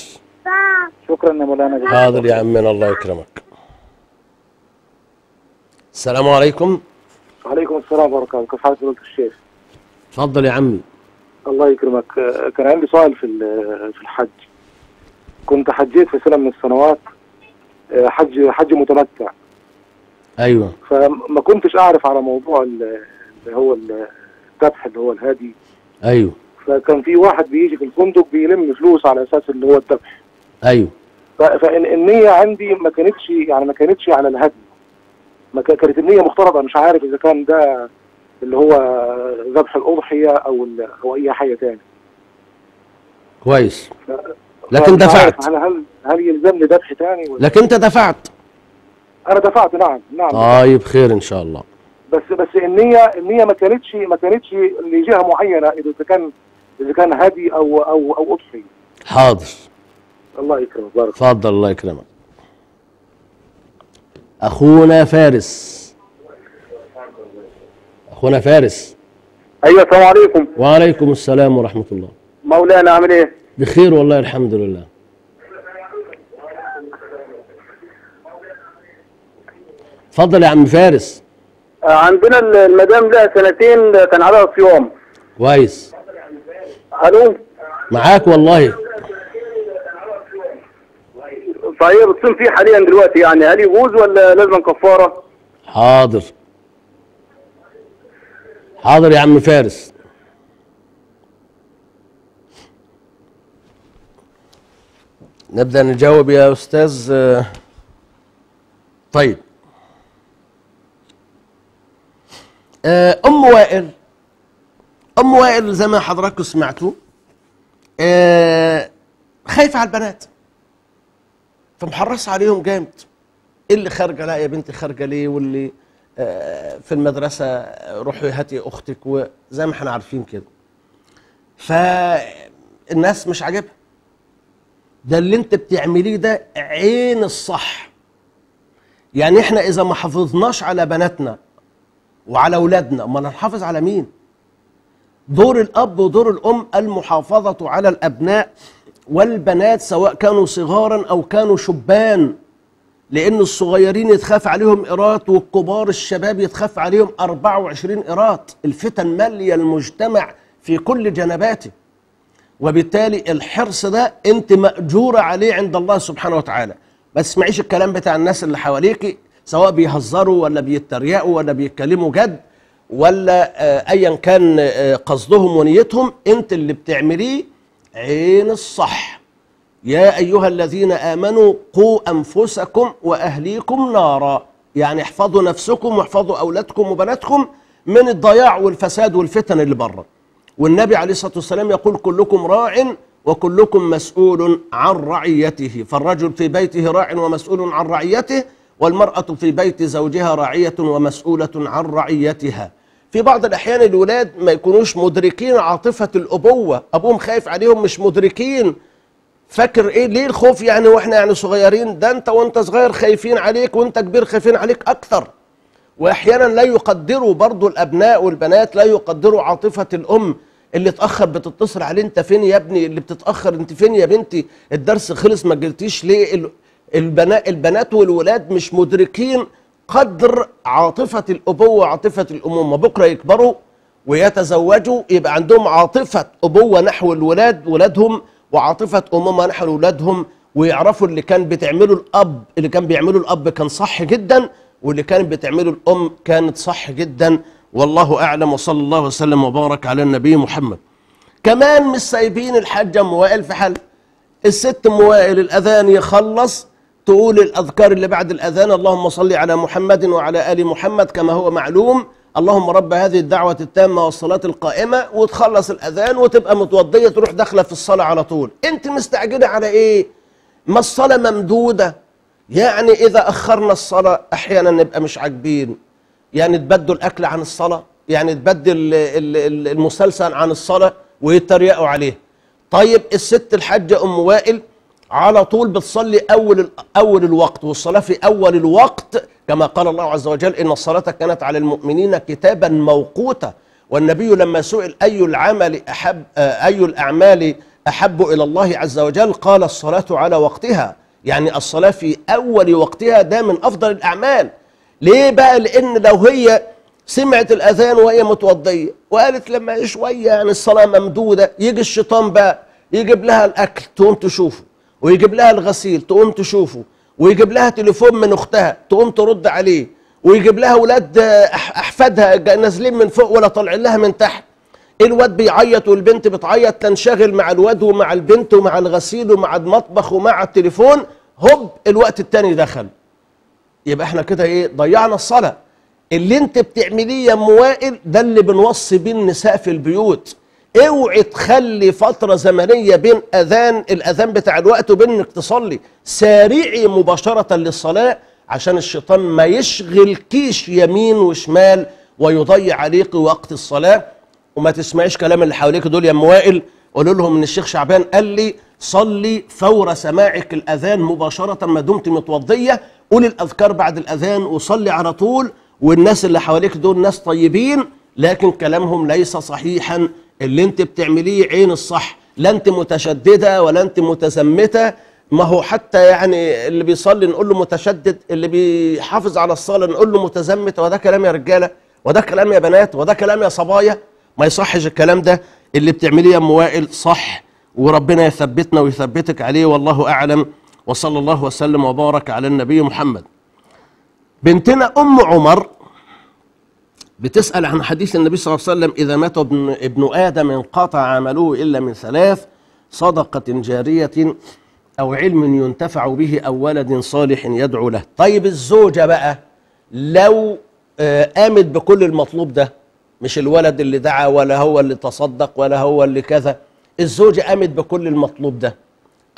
شكرا يا مولانا جزاك حاضر يا عمنا الله يكرمك. السلام عليكم. وعليكم السلام ورحمة الله. كيف حالك الشيخ؟ اتفضل يا عمي. الله يكرمك. آه، كان عندي سؤال في ال- في الحج. كنت حجيت في سنة من السنوات آه، حج حج متمتع. أيوه. فما كنتش أعرف على موضوع ال- اللي هو الذبح اللي هو الهادي. أيوه. فكان في واحد بيجي في الفندق بيلم فلوس على أساس اللي هو الذبح أيوه. ف- فإن النية عندي ما كانتش يعني ما كانتش على الهدي. ما كا- كانت النية مفترضة مش عارف إذا كان ده اللي هو ذبح الأضحية أو ال- أو أي حاجة تاني. كويس. لكن عارف دفعت. هل هل هل يلزمني ذبح تاني؟ ولا لكن انت دفعت. أنا دفعت نعم نعم. طيب خير إن شاء الله. بس بس النية النية ما كانتش ما كانتش لجهة معينة إذا كان إذا كان هدي أو أو أو أضحي. حاضر. الله يكرمك بارك اتفضل الله يكرمك. أخونا فارس. أخونا فارس. أيوه السلام عليكم. وعليكم السلام ورحمة الله. مولانا عامل إيه؟ بخير والله الحمد لله. اتفضل يا عم فارس. آه، عندنا ال- المدام لها سنتين كان عليها صيام. كويس. ألو؟ معاك والله. فهي بتصوم فيه حاليا دلوقتي يعني. هل يجوز ولا لازم كفارة؟ حاضر. حاضر يا عم فارس. نبدأ نجاوب يا أستاذ آه، طيب. آه، أم وائل أم وائل زي ما حضراتكم سمعتوا آه، خايفة على البنات فمحرصة عليهم جامد. اللي خارجة؟ لا يا بنتي خارجة ليه؟ واللي في المدرسة روحي هاتي أختك وزي ما إحنا عارفين كده. فالناس مش عاجبها. ده اللي انت بتعمليه ده عين الصح. يعني إحنا إذا ما حافظناش على بناتنا وعلى أولادنا أمال هنحافظ على مين؟ دور الأب ودور الأم المحافظة على الأبناء والبنات سواء كانوا صغارا أو كانوا شبان لأن الصغيرين يتخاف عليهم قيراط والكبار الشباب يتخاف عليهم 24 قيراط الفتن مالية المجتمع في كل جنباته. وبالتالي الحرص ده انت مأجورة عليه عند الله سبحانه وتعالى. ما تسمعيش الكلام بتاع الناس اللي حواليك سواء بيهزروا ولا بيتريقوا ولا بيتكلموا جد ولا آه، ايا كان آه، قصدهم ونيتهم انت اللي بتعمليه عين الصح. يا أيها الذين آمنوا قوا أنفسكم وأهليكم نارا. يعني احفظوا نفسكم واحفظوا أولادكم وبناتكم من الضياع والفساد والفتن اللي بره. والنبي عليه الصلاة والسلام يقول كلكم راع وكلكم مسؤول عن رعيته فالرجل في بيته راع ومسؤول عن رعيته والمرأة في بيت زوجها راعية ومسؤولة عن رعيتها. في بعض الأحيان الولاد ما يكونوش مدركين عاطفة الأبوة أبوهم خايف عليهم مش مدركين. فاكر إيه؟ ليه الخوف يعني وإحنا يعني صغيرين؟ ده أنت وأنت صغير خايفين عليك وأنت كبير خايفين عليك أكتر. وأحيانا لا يقدروا برضو الأبناء والبنات لا يقدروا عاطفة الأم اللي اتاخر بتتصل عليه أنت فين يا ابني؟ اللي بتتأخر أنت فين يا بنتي؟ الدرس خلص ما جلتيش ليه؟ ال- البنات البنات والولاد مش مدركين قدر عاطفة الأبوة وعاطفة الامومه بكرة يكبروا ويتزوجوا يبقى عندهم عاطفة أبوة نحو الولاد ولادهم وعاطفة امومه نحو اولادهم ويعرفوا اللي كان بتعمله الأب اللي كان بيعمله الأب كان صح جدا واللي كانت بتعمله الأم كانت صح جدا. والله أعلم. وصلى الله وسلم وبارك على النبي محمد. كمان مش سايبين الحاجة أم وائل في حل. الست أم وائل الأذان يخلص تقول الأذكار اللي بعد الأذان اللهم صل على محمد وعلى آل محمد كما هو معلوم. اللهم رب هذه الدعوة التامة والصلاة القائمة وتخلص الأذان وتبقى متوضية تروح داخلة في الصلاة على طول. أنت مستعجلة على إيه؟ ما الصلاة ممدودة. يعني إذا أخرنا الصلاة أحيانا نبقى مش عاجبين. يعني تبدوا الأكل عن الصلاة يعني تبدل ال- ال- المسلسل عن الصلاة ويتريقوا عليه. طيب الست الحاجة أم وائل على طول بتصلي أول أول الوقت والصلاة في أول الوقت. كما قال الله عز وجل إن الصلاة كانت على المؤمنين كتابا موقوتا. والنبي لما سئل أي العمل أحب آه، أي الأعمال أحب إلى الله عز وجل؟ قال الصلاة على وقتها. يعني الصلاة في أول وقتها ده من أفضل الأعمال. ليه بقى؟ لأن لو هي سمعت الأذان وهي متوضية وقالت لما شوية يعني الصلاة ممدودة يجي الشيطان بقى يجيب لها الأكل تقوم تشوفه ويجيب لها الغسيل تقوم تشوفه ويجيب لها تليفون من أختها تقوم ترد عليه ويجيب لها ولاد أح- أحفادها نازلين من فوق ولا طالعين لها من تحت. الواد بيعيط والبنت بتعيط تنشغل مع الواد ومع البنت ومع الغسيل ومع المطبخ ومع التليفون هوب الوقت التاني دخل يبقى إحنا كده إيه ضيعنا الصلاة. اللي انت بتعمليه يا أم وائل ده اللي بنوصي بيه النساء في البيوت. اوعي تخلي فترة زمنية بين أذان الأذان بتاع الوقت وبين إنك تصلي سارعي مباشرة للصلاة عشان الشيطان ما يشغلكيش يمين وشمال ويضيع عليك وقت الصلاة. وما تسمعيش كلام اللي حواليك دول يا أم وائل. قولوا لهم إن الشيخ شعبان قال لي صلي فور سماعك الأذان مباشرة ما دمت متوضية قول الأذكار بعد الأذان وصلي على طول والناس اللي حواليك دول ناس طيبين لكن كلامهم ليس صحيحا. اللي انت بتعمليه عين الصح. لا انت متشددة ولا انت متزمتة. ما هو حتى يعني اللي بيصلي نقول له متشدد اللي بيحافظ على الصلاة نقول له متزمت. وده كلام يا رجالة وده كلام يا بنات وده كلام يا صبايا. ما يصحش الكلام ده. اللي بتعمليه يا ام وائل صح. وربنا يثبتنا ويثبتك عليه والله أعلم. وصلى الله وسلم وبارك على النبي محمد. بنتنا أم عمر بتسأل عن حديث النبي صلى الله عليه وسلم إذا مات ابن, ابن آدم انقطع عمله إلا من ثلاث صدقة جارية أو علم ينتفع به أو ولد صالح يدعو له. طيب الزوجة بقى لو آه، قامت بكل المطلوب ده مش الولد اللي دعا ولا هو اللي تصدق ولا هو اللي كذا الزوجة قامت بكل المطلوب ده.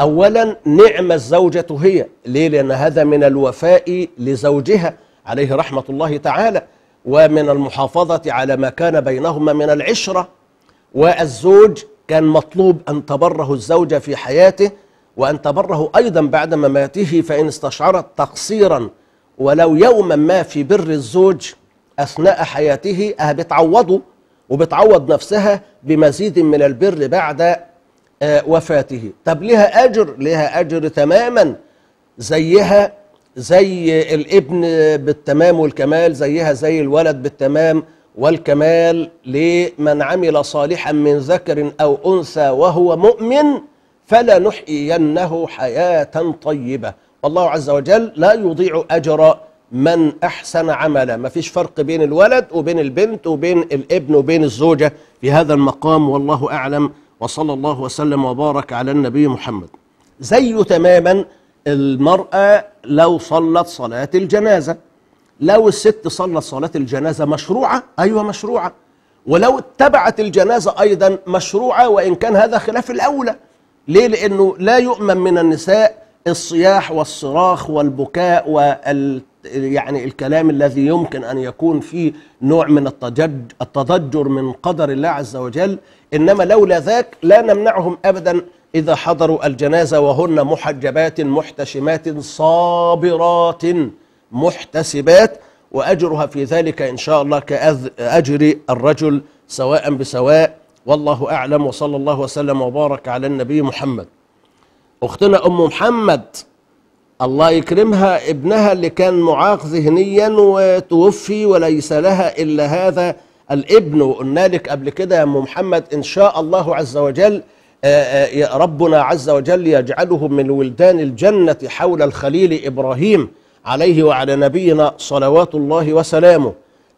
أولا نعم الزوجة هي. ليه؟ لأن هذا من الوفاء لزوجها عليه رحمة الله تعالى ومن المحافظة على ما كان بينهما من العشرة. والزوج كان مطلوب أن تبره الزوجة في حياته وأن تبره أيضا بعد مماته فإن استشعرت تقصيرا ولو يوما ما في بر الزوج أثناء حياته بتعوضه وبتعوض نفسها بمزيد من البر بعد آه، وفاته. طب لها أجر؟ لها أجر تماما. زيها زي الابن بالتمام والكمال زيها زي الولد بالتمام والكمال. لمن عمل صالحا من ذكر أو أنثى وهو مؤمن فلنحيينه حياة طيبة. والله عز وجل لا يضيع أجر من أحسن عملا. ما فيش فرق بين الولد وبين البنت وبين الابن وبين الزوجة في هذا المقام والله أعلم. وصلى الله وسلم وبارك على النبي محمد. زيه تماما المرأة لو صلت صلاة الجنازة. لو الست صلت صلاة الجنازة مشروعة أيوة مشروعة. ولو اتبعت الجنازة أيضا مشروعة وإن كان هذا خلاف الأولى. ليه؟ لأنه لا يؤمن من النساء الصياح والصراخ والبكاء وال يعني الكلام الذي يمكن أن يكون فيه نوع من التضجر من قدر الله عز وجل إنما لولا ذاك لا نمنعهم أبدا إذا حضروا الجنازة وهن محجبات محتشمات صابرات محتسبات وأجرها في ذلك إن شاء الله كأجر الرجل سواء بسواء والله أعلم وصلى الله وسلم وبارك على النبي محمد. أختنا أم محمد. الله يكرمها ابنها اللي كان معاق ذهنيا وتوفي وليس لها إلا هذا الابن. وقلنا لك قبل كده يا أم محمد إن شاء الله عز وجل آه، آه، ربنا عز وجل يجعله من ولدان الجنة حول الخليل إبراهيم عليه وعلى نبينا صلوات الله وسلامه.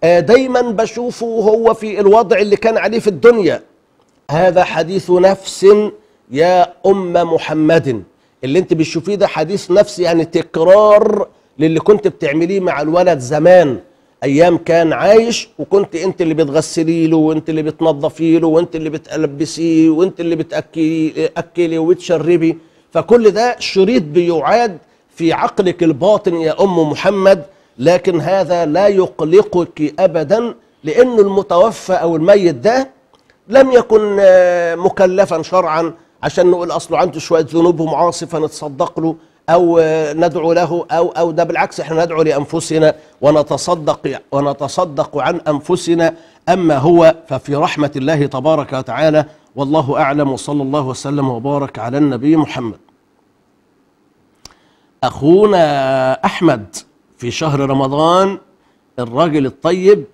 آه، دايما بشوفه هو في الوضع اللي كان عليه في الدنيا. هذا حديث نفس يا أم محمد اللي انت بتشوفيه ده حديث نفس يعني تكرار للي كنت بتعمليه مع الولد زمان. أيام كان عايش وكنت انت اللي بتغسلي له وانت اللي بتنظفي له وانت اللي بتلبسيه وانت اللي بتاكلي أكلي وتشربي. فكل ده شريط بيعاد في عقلك الباطن يا أم محمد. لكن هذا لا يقلقك ابدا لأن المتوفى أو الميت ده لم يكن آه، مكلفا شرعا. عشان نقول أصله عنده شوية ذنوب ومعاصي فنتصدق له أو ندعو له أو أو ده بالعكس إحنا ندعو لأنفسنا ونتصدق ونتصدق عن أنفسنا أما هو ففي رحمة الله تبارك وتعالى والله أعلم وصلى الله وسلم وبارك على النبي محمد. أخونا أحمد في شهر رمضان الراجل الطيب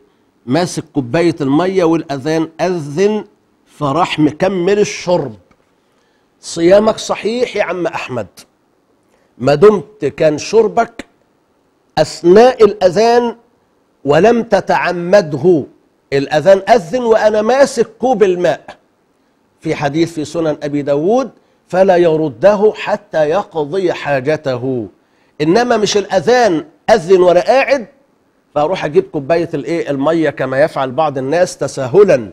ماسك كوباية المية والأذان أذن فراح مكمل الشرب صيامك صحيح يا عم أحمد. ما دمت كان شربك أثناء الأذان ولم تتعمده. الأذان أذن وأنا ماسك كوب الماء. في حديث في سنن أبي داود فلا يرده حتى يقضي حاجته. إنما مش الأذان أذن وأنا قاعد فأروح أجيب كوباية الإيه المية كما يفعل بعض الناس تساهلا.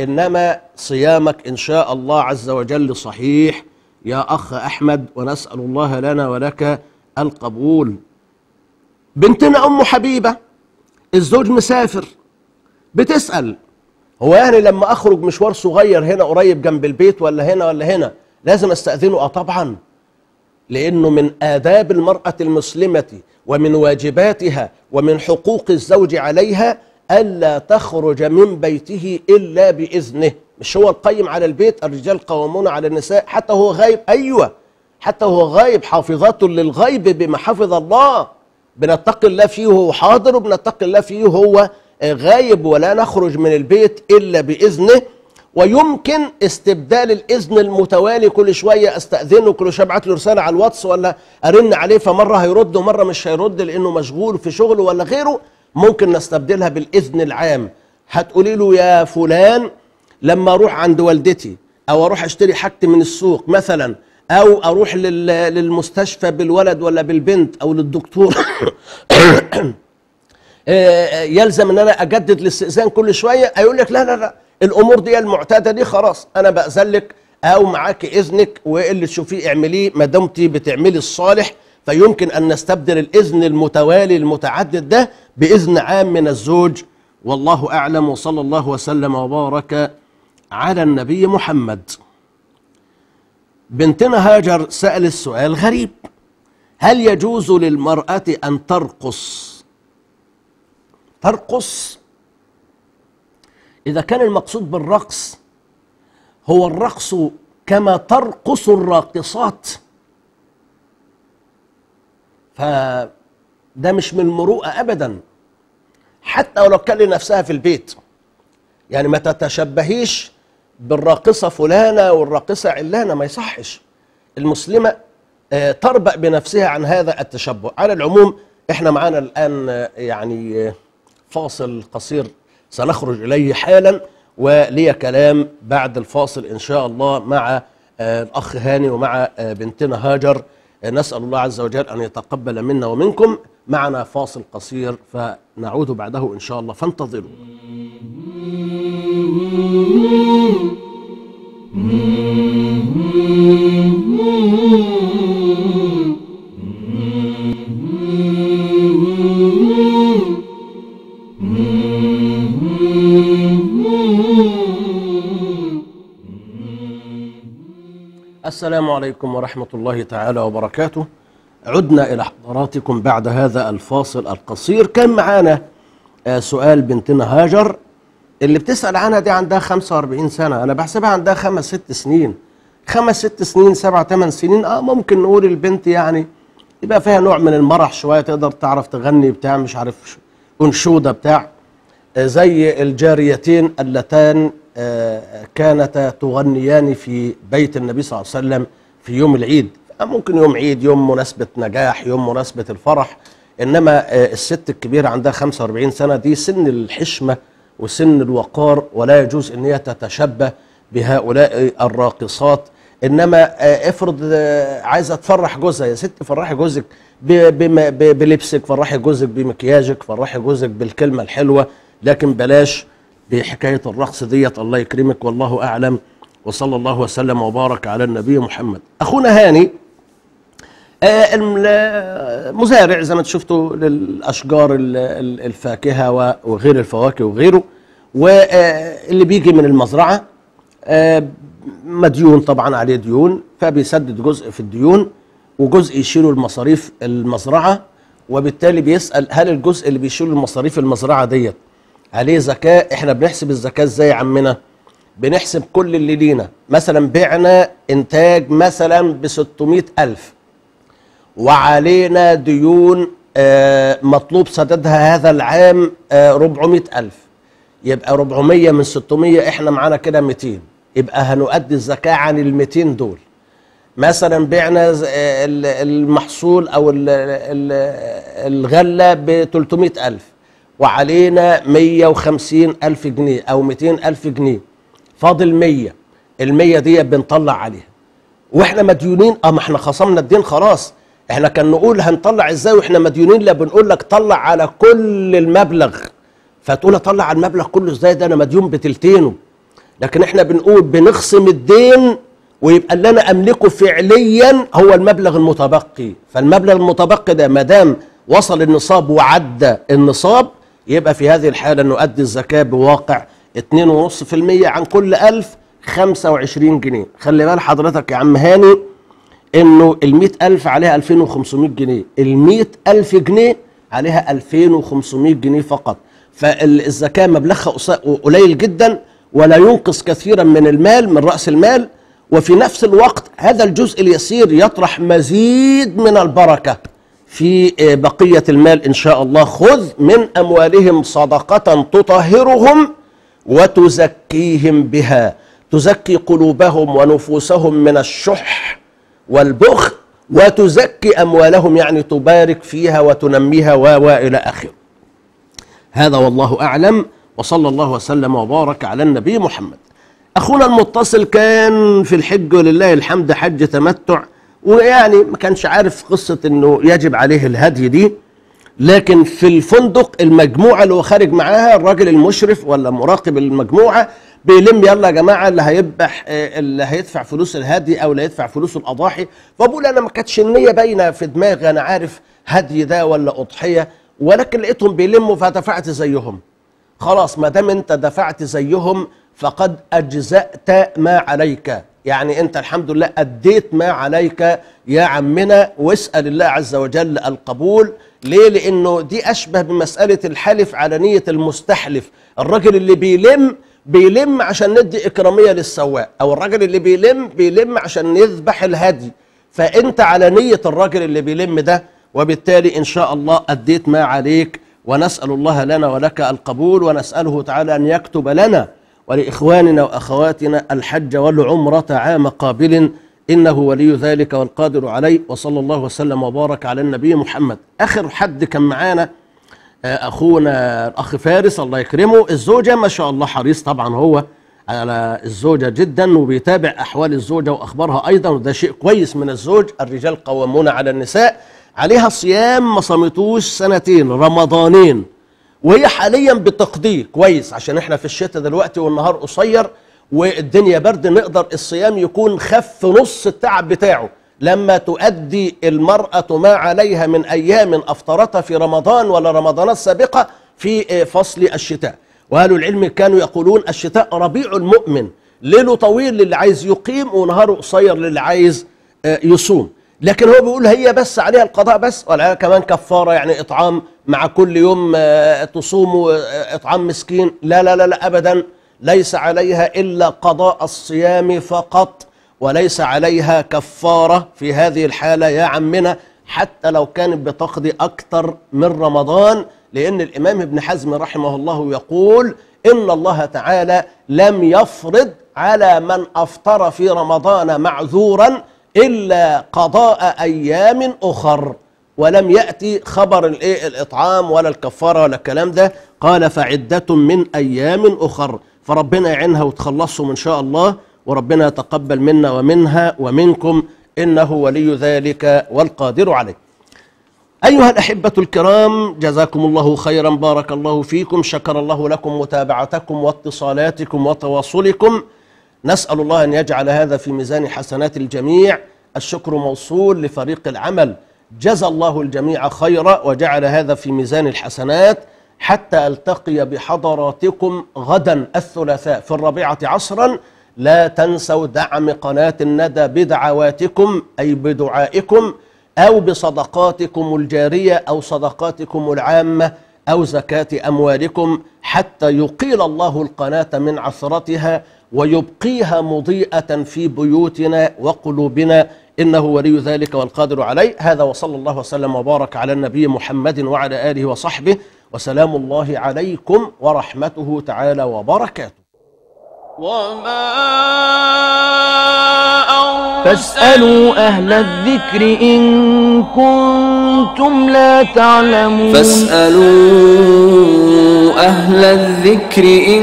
إنما صيامك إن شاء الله عز وجل صحيح. يا أخ أحمد ونسأل الله لنا ولك القبول. بنتنا أم حبيبة الزوج مسافر. بتسأل هو يعني لما أخرج مشوار صغير هنا قريب جنب البيت ولا هنا ولا هنا؟ لازم أستأذنه. آه طبعا. لأنه من آداب المرأة المسلمة ومن واجباتها ومن حقوق الزوج عليها ألا تخرج من بيته إلا بإذنه. مش هو القيم على البيت؟ الرجال قوامون على النساء. حتى هو غايب أيوة. حتى هو غايب حافظات للغيب بما حفظ الله. بنتقي الله فيه وهو حاضر وبنتقي الله فيه وهو غايب. ولا نخرج من البيت إلا بإذنه. ويمكن استبدال الإذن المتوالي. كل شوية أستأذنه. كل شوية أبعت له رسالة على الواتس ولا أرن عليه. فمرة هيرد ومرة مش هيرد لأنه مشغول في شغله ولا غيره. ممكن نستبدلها بالإذن العام. هتقولي له يا فلان لما أروح عند والدتي أو أروح أشتري حاجتي من السوق مثلا أو أروح لل- للمستشفى بالولد ولا بالبنت أو للدكتور [COUGHS] آه، يلزم إن أنا أجدد الاستئذان كل شوية؟ هيقول لك لا لا لا. الأمور دي المعتادة دي خلاص. أنا بأذن لك أو معاك إذنك واللي تشوفيه اعمليه. ما دمتي بتعملي الصالح فيمكن أن نستبدل الإذن المتوالي المتعدد ده بإذن عام من الزوج والله أعلم وصلى الله وسلم وبارك على النبي محمد. بنتنا هاجر سأل السؤال غريب. هل يجوز للمرأة أن ترقص؟ ترقص؟ إذا كان المقصود بالرقص هو الرقص كما ترقص الراقصات. فده مش من المروءة أبدا. حتى ولو كان لنفسها في البيت. يعني ما تتشبهيش بالراقصة فلانة والراقصة علانة ما يصحش. المسلمة آه، تربأ بنفسها عن هذا التشبه. على العموم إحنا معانا الآن آه، يعني آه، فاصل قصير سنخرج إليه حالا ولي كلام بعد الفاصل إن شاء الله مع الأخ هاني ومع بنتنا هاجر. نسأل الله عز وجل أن يتقبل منا ومنكم. معنا فاصل قصير فنعود بعده إن شاء الله. فانتظروا. السلام عليكم ورحمة الله تعالى وبركاته. عدنا إلى حضراتكم بعد هذا الفاصل القصير. كان معانا آه، سؤال بنتنا هاجر اللي بتسأل عنها دي عندها 45 سنة. أنا بحسبها عندها خمس ست سنين. خمس ست سنين سبع ثمان سنين. آه ممكن نقول البنت يعني يبقى فيها نوع من المرح شوية تقدر تعرف تغني بتاع مش عارف أنشودة بتاع. آه، زي الجاريتين اللتان آه، كانتا تغنيان في بيت النبي صلى الله عليه وسلم في يوم العيد. ممكن يوم عيد يوم مناسبة نجاح يوم مناسبة الفرح إنما آه، الست الكبيرة عندها 45 سنة دي سن الحشمة وسن الوقار ولا يجوز إن هي تتشبه بهؤلاء الراقصات. إنما آه، افرض آه، عايزة تفرح جوزها. يا ست فرحي جوزك بلبسك فرحي جوزك بمكياجك فرحي جوزك بالكلمة الحلوة. لكن بلاش بحكاية الرقص ديت. الله يكرمك والله أعلم. وصلى الله وسلم وبارك على النبي محمد. أخونا هاني آه، الم- مزارع زي ما أنتم شفتوا للأشجار ال- ال- الفاكهة وغير الفواكه وغيره. واللي بيجي من المزرعة آه، مديون طبعا عليه ديون فبيسدد جزء في الديون وجزء يشيله المصاريف المزرعة وبالتالي بيسأل هل الجزء اللي بيشيله المصاريف المزرعة ديت عليه زكاة؟ إحنا بنحسب الزكاة إزاي يا عمنا؟ بنحسب كل اللي لينا. مثلا بعنا إنتاج مثلا ب 600 ألف. وعلينا ديون آه، مطلوب سددها هذا العام آه، 400 ألف. يبقى 400 من 600 إحنا معانا كده 200 يبقى هنؤدي الزكاة عن ال 200 دول. مثلا بعنا آه، ال- المحصول أو ال- ال- الغلة ب 300 ألف. وعلينا 150 ألف جنيه أو 200 ألف جنيه. فاضل 100 ال 100 دي بنطلع عليها. وإحنا مديونين آه ما إحنا خصمنا الدين خلاص. إحنا كان نقول هنطلع إزاي وإحنا مديونين لا بنقول لك طلع على كل المبلغ. فتقول اطلع على المبلغ كله إزاي ده؟ أنا مديون بتلتينه. لكن إحنا بنقول بنخصم الدين ويبقى اللي أنا أملكه فعليا هو المبلغ المتبقي. فالمبلغ المتبقي ده ما دام وصل النصاب وعدى النصاب يبقى في هذه الحالة نؤدي الزكاة بواقع 2.5% عن كل 1000 25 جنيه. خلي بال حضرتك يا عم هاني إنه ال ألف عليها 2500 جنيه ال ألف جنيه عليها 2500 جنيه فقط. فالزكاة مبلغها قليل جدا ولا ينقص كثيرا من المال من رأس المال. وفي نفس الوقت هذا الجزء اليسير يطرح مزيد من البركة في آه، بقية المال إن شاء الله. خذ من أموالهم صدقة تطهرهم وتزكيهم بها. تزكي قلوبهم ونفوسهم من الشح والبخل وتزكي أموالهم يعني تبارك فيها وتنميها و و إلى آخره. هذا والله أعلم وصلى الله وسلم وبارك على النبي محمد. أخونا المتصل كان في الحج ولله الحمد حج تمتع ويعني ما كانش عارف قصة أنه يجب عليه الهدي دي لكن في الفندق المجموعة اللي هو خارج معاها الراجل المشرف ولا مراقب المجموعة بيلم يلا يا جماعة اللي هيذبح آه، اللي هيدفع فلوس الهدي أو اللي هيدفع فلوس الأضاحي. فبقول أنا ما كانتش النية باينة في دماغي أنا عارف هدي ده ولا أضحية ولكن لقيتهم بيلموا فدفعت زيهم. خلاص ما دام أنت دفعت زيهم فقد أجزأت ما عليك. يعني أنت الحمد لله أديت ما عليك يا عمنا. واسأل الله عز وجل القبول. ليه؟ لأنه دي أشبه بمسألة الحلف على نية المستحلف. الراجل اللي بيلم بيلم عشان ندي إكرامية للسواق أو الراجل اللي بيلم بيلم عشان يذبح الهدي. فأنت على نية الراجل اللي بيلم ده وبالتالي إن شاء الله أديت ما عليك ونسأل الله لنا ولك القبول ونسأله تعالى أن يكتب لنا. ولإخواننا وأخواتنا الحج والعمرة عام قابل إنه ولي ذلك والقادر عليه وصلى الله وسلم وبارك على النبي محمد. آخر حد كان معانا آه، أخونا الأخ فارس الله يكرمه. الزوجة ما شاء الله حريص طبعا هو على الزوجة جدا وبيتابع أحوال الزوجة وأخبارها أيضا وده شيء كويس من الزوج. الرجال قوامون على النساء. عليها صيام ما صامتوش سنتين رمضانين وهي حاليا بتقضيه. كويس عشان إحنا في الشتاء دلوقتي والنهار قصير والدنيا برد نقدر الصيام يكون خف نص التعب بتاعه. لما تؤدي المرأة ما عليها من أيام أفطرتها في رمضان ولا رمضانات سابقة في فصل الشتاء. وأهل العلم كانوا يقولون الشتاء ربيع المؤمن ليله طويل للي عايز يقيم ونهاره قصير للي عايز آه، يصوم. لكن هو بيقول هي بس عليها القضاء بس ولا كمان كفارة يعني إطعام مع كل يوم آه، تصوم آه، إطعام مسكين. لا لا لا لا أبدا. ليس عليها إلا قضاء الصيام فقط. وليس عليها كفارة في هذه الحالة يا عمنا حتى لو كانت بتقضي أكثر من رمضان لأن الإمام ابن حزم رحمه الله يقول إن الله تعالى لم يفرض على من أفطر في رمضان معذورا إلا قضاء أيام أخر ولم يأتي خبر الإيه الإطعام ولا الكفارة ولا الكلام ده. قال فعدة من أيام أخر. فربنا يعينها وتخلصهم إن شاء الله. وربنا يتقبل منا ومنها ومنكم إنه ولي ذلك والقادر عليه. أيها الأحبة الكرام جزاكم الله خيرا بارك الله فيكم شكر الله لكم متابعتكم واتصالاتكم وتواصلكم. نسأل الله أن يجعل هذا في ميزان حسنات الجميع. الشكر موصول لفريق العمل. جزى الله الجميع خيرا وجعل هذا في ميزان الحسنات حتى ألتقي بحضراتكم غدا الثلاثاء في الرابعة عصرا. لا تنسوا دعم قناة الندى بدعواتكم أي بدعائكم أو بصدقاتكم الجارية أو صدقاتكم العامة أو زكاة أموالكم حتى يقيل الله القناة من عثرتها ويبقيها مضيئة في بيوتنا وقلوبنا. إنه ولي ذلك والقادر عليه. هذا وصلى الله وسلم وبارك على النبي محمد وعلى آله وصحبه. وسلام الله عليكم ورحمته تعالى وبركاته. فاسألوا أهل الذكر إن كنتم لا تعلمون فاسألوا أهل الذكر إن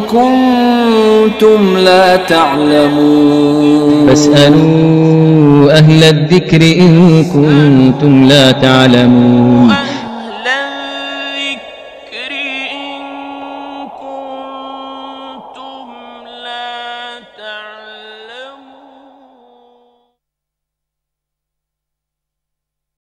كنتم لا تعلمون فاسألوا أهل الذكر إن كنتم لا تعلمون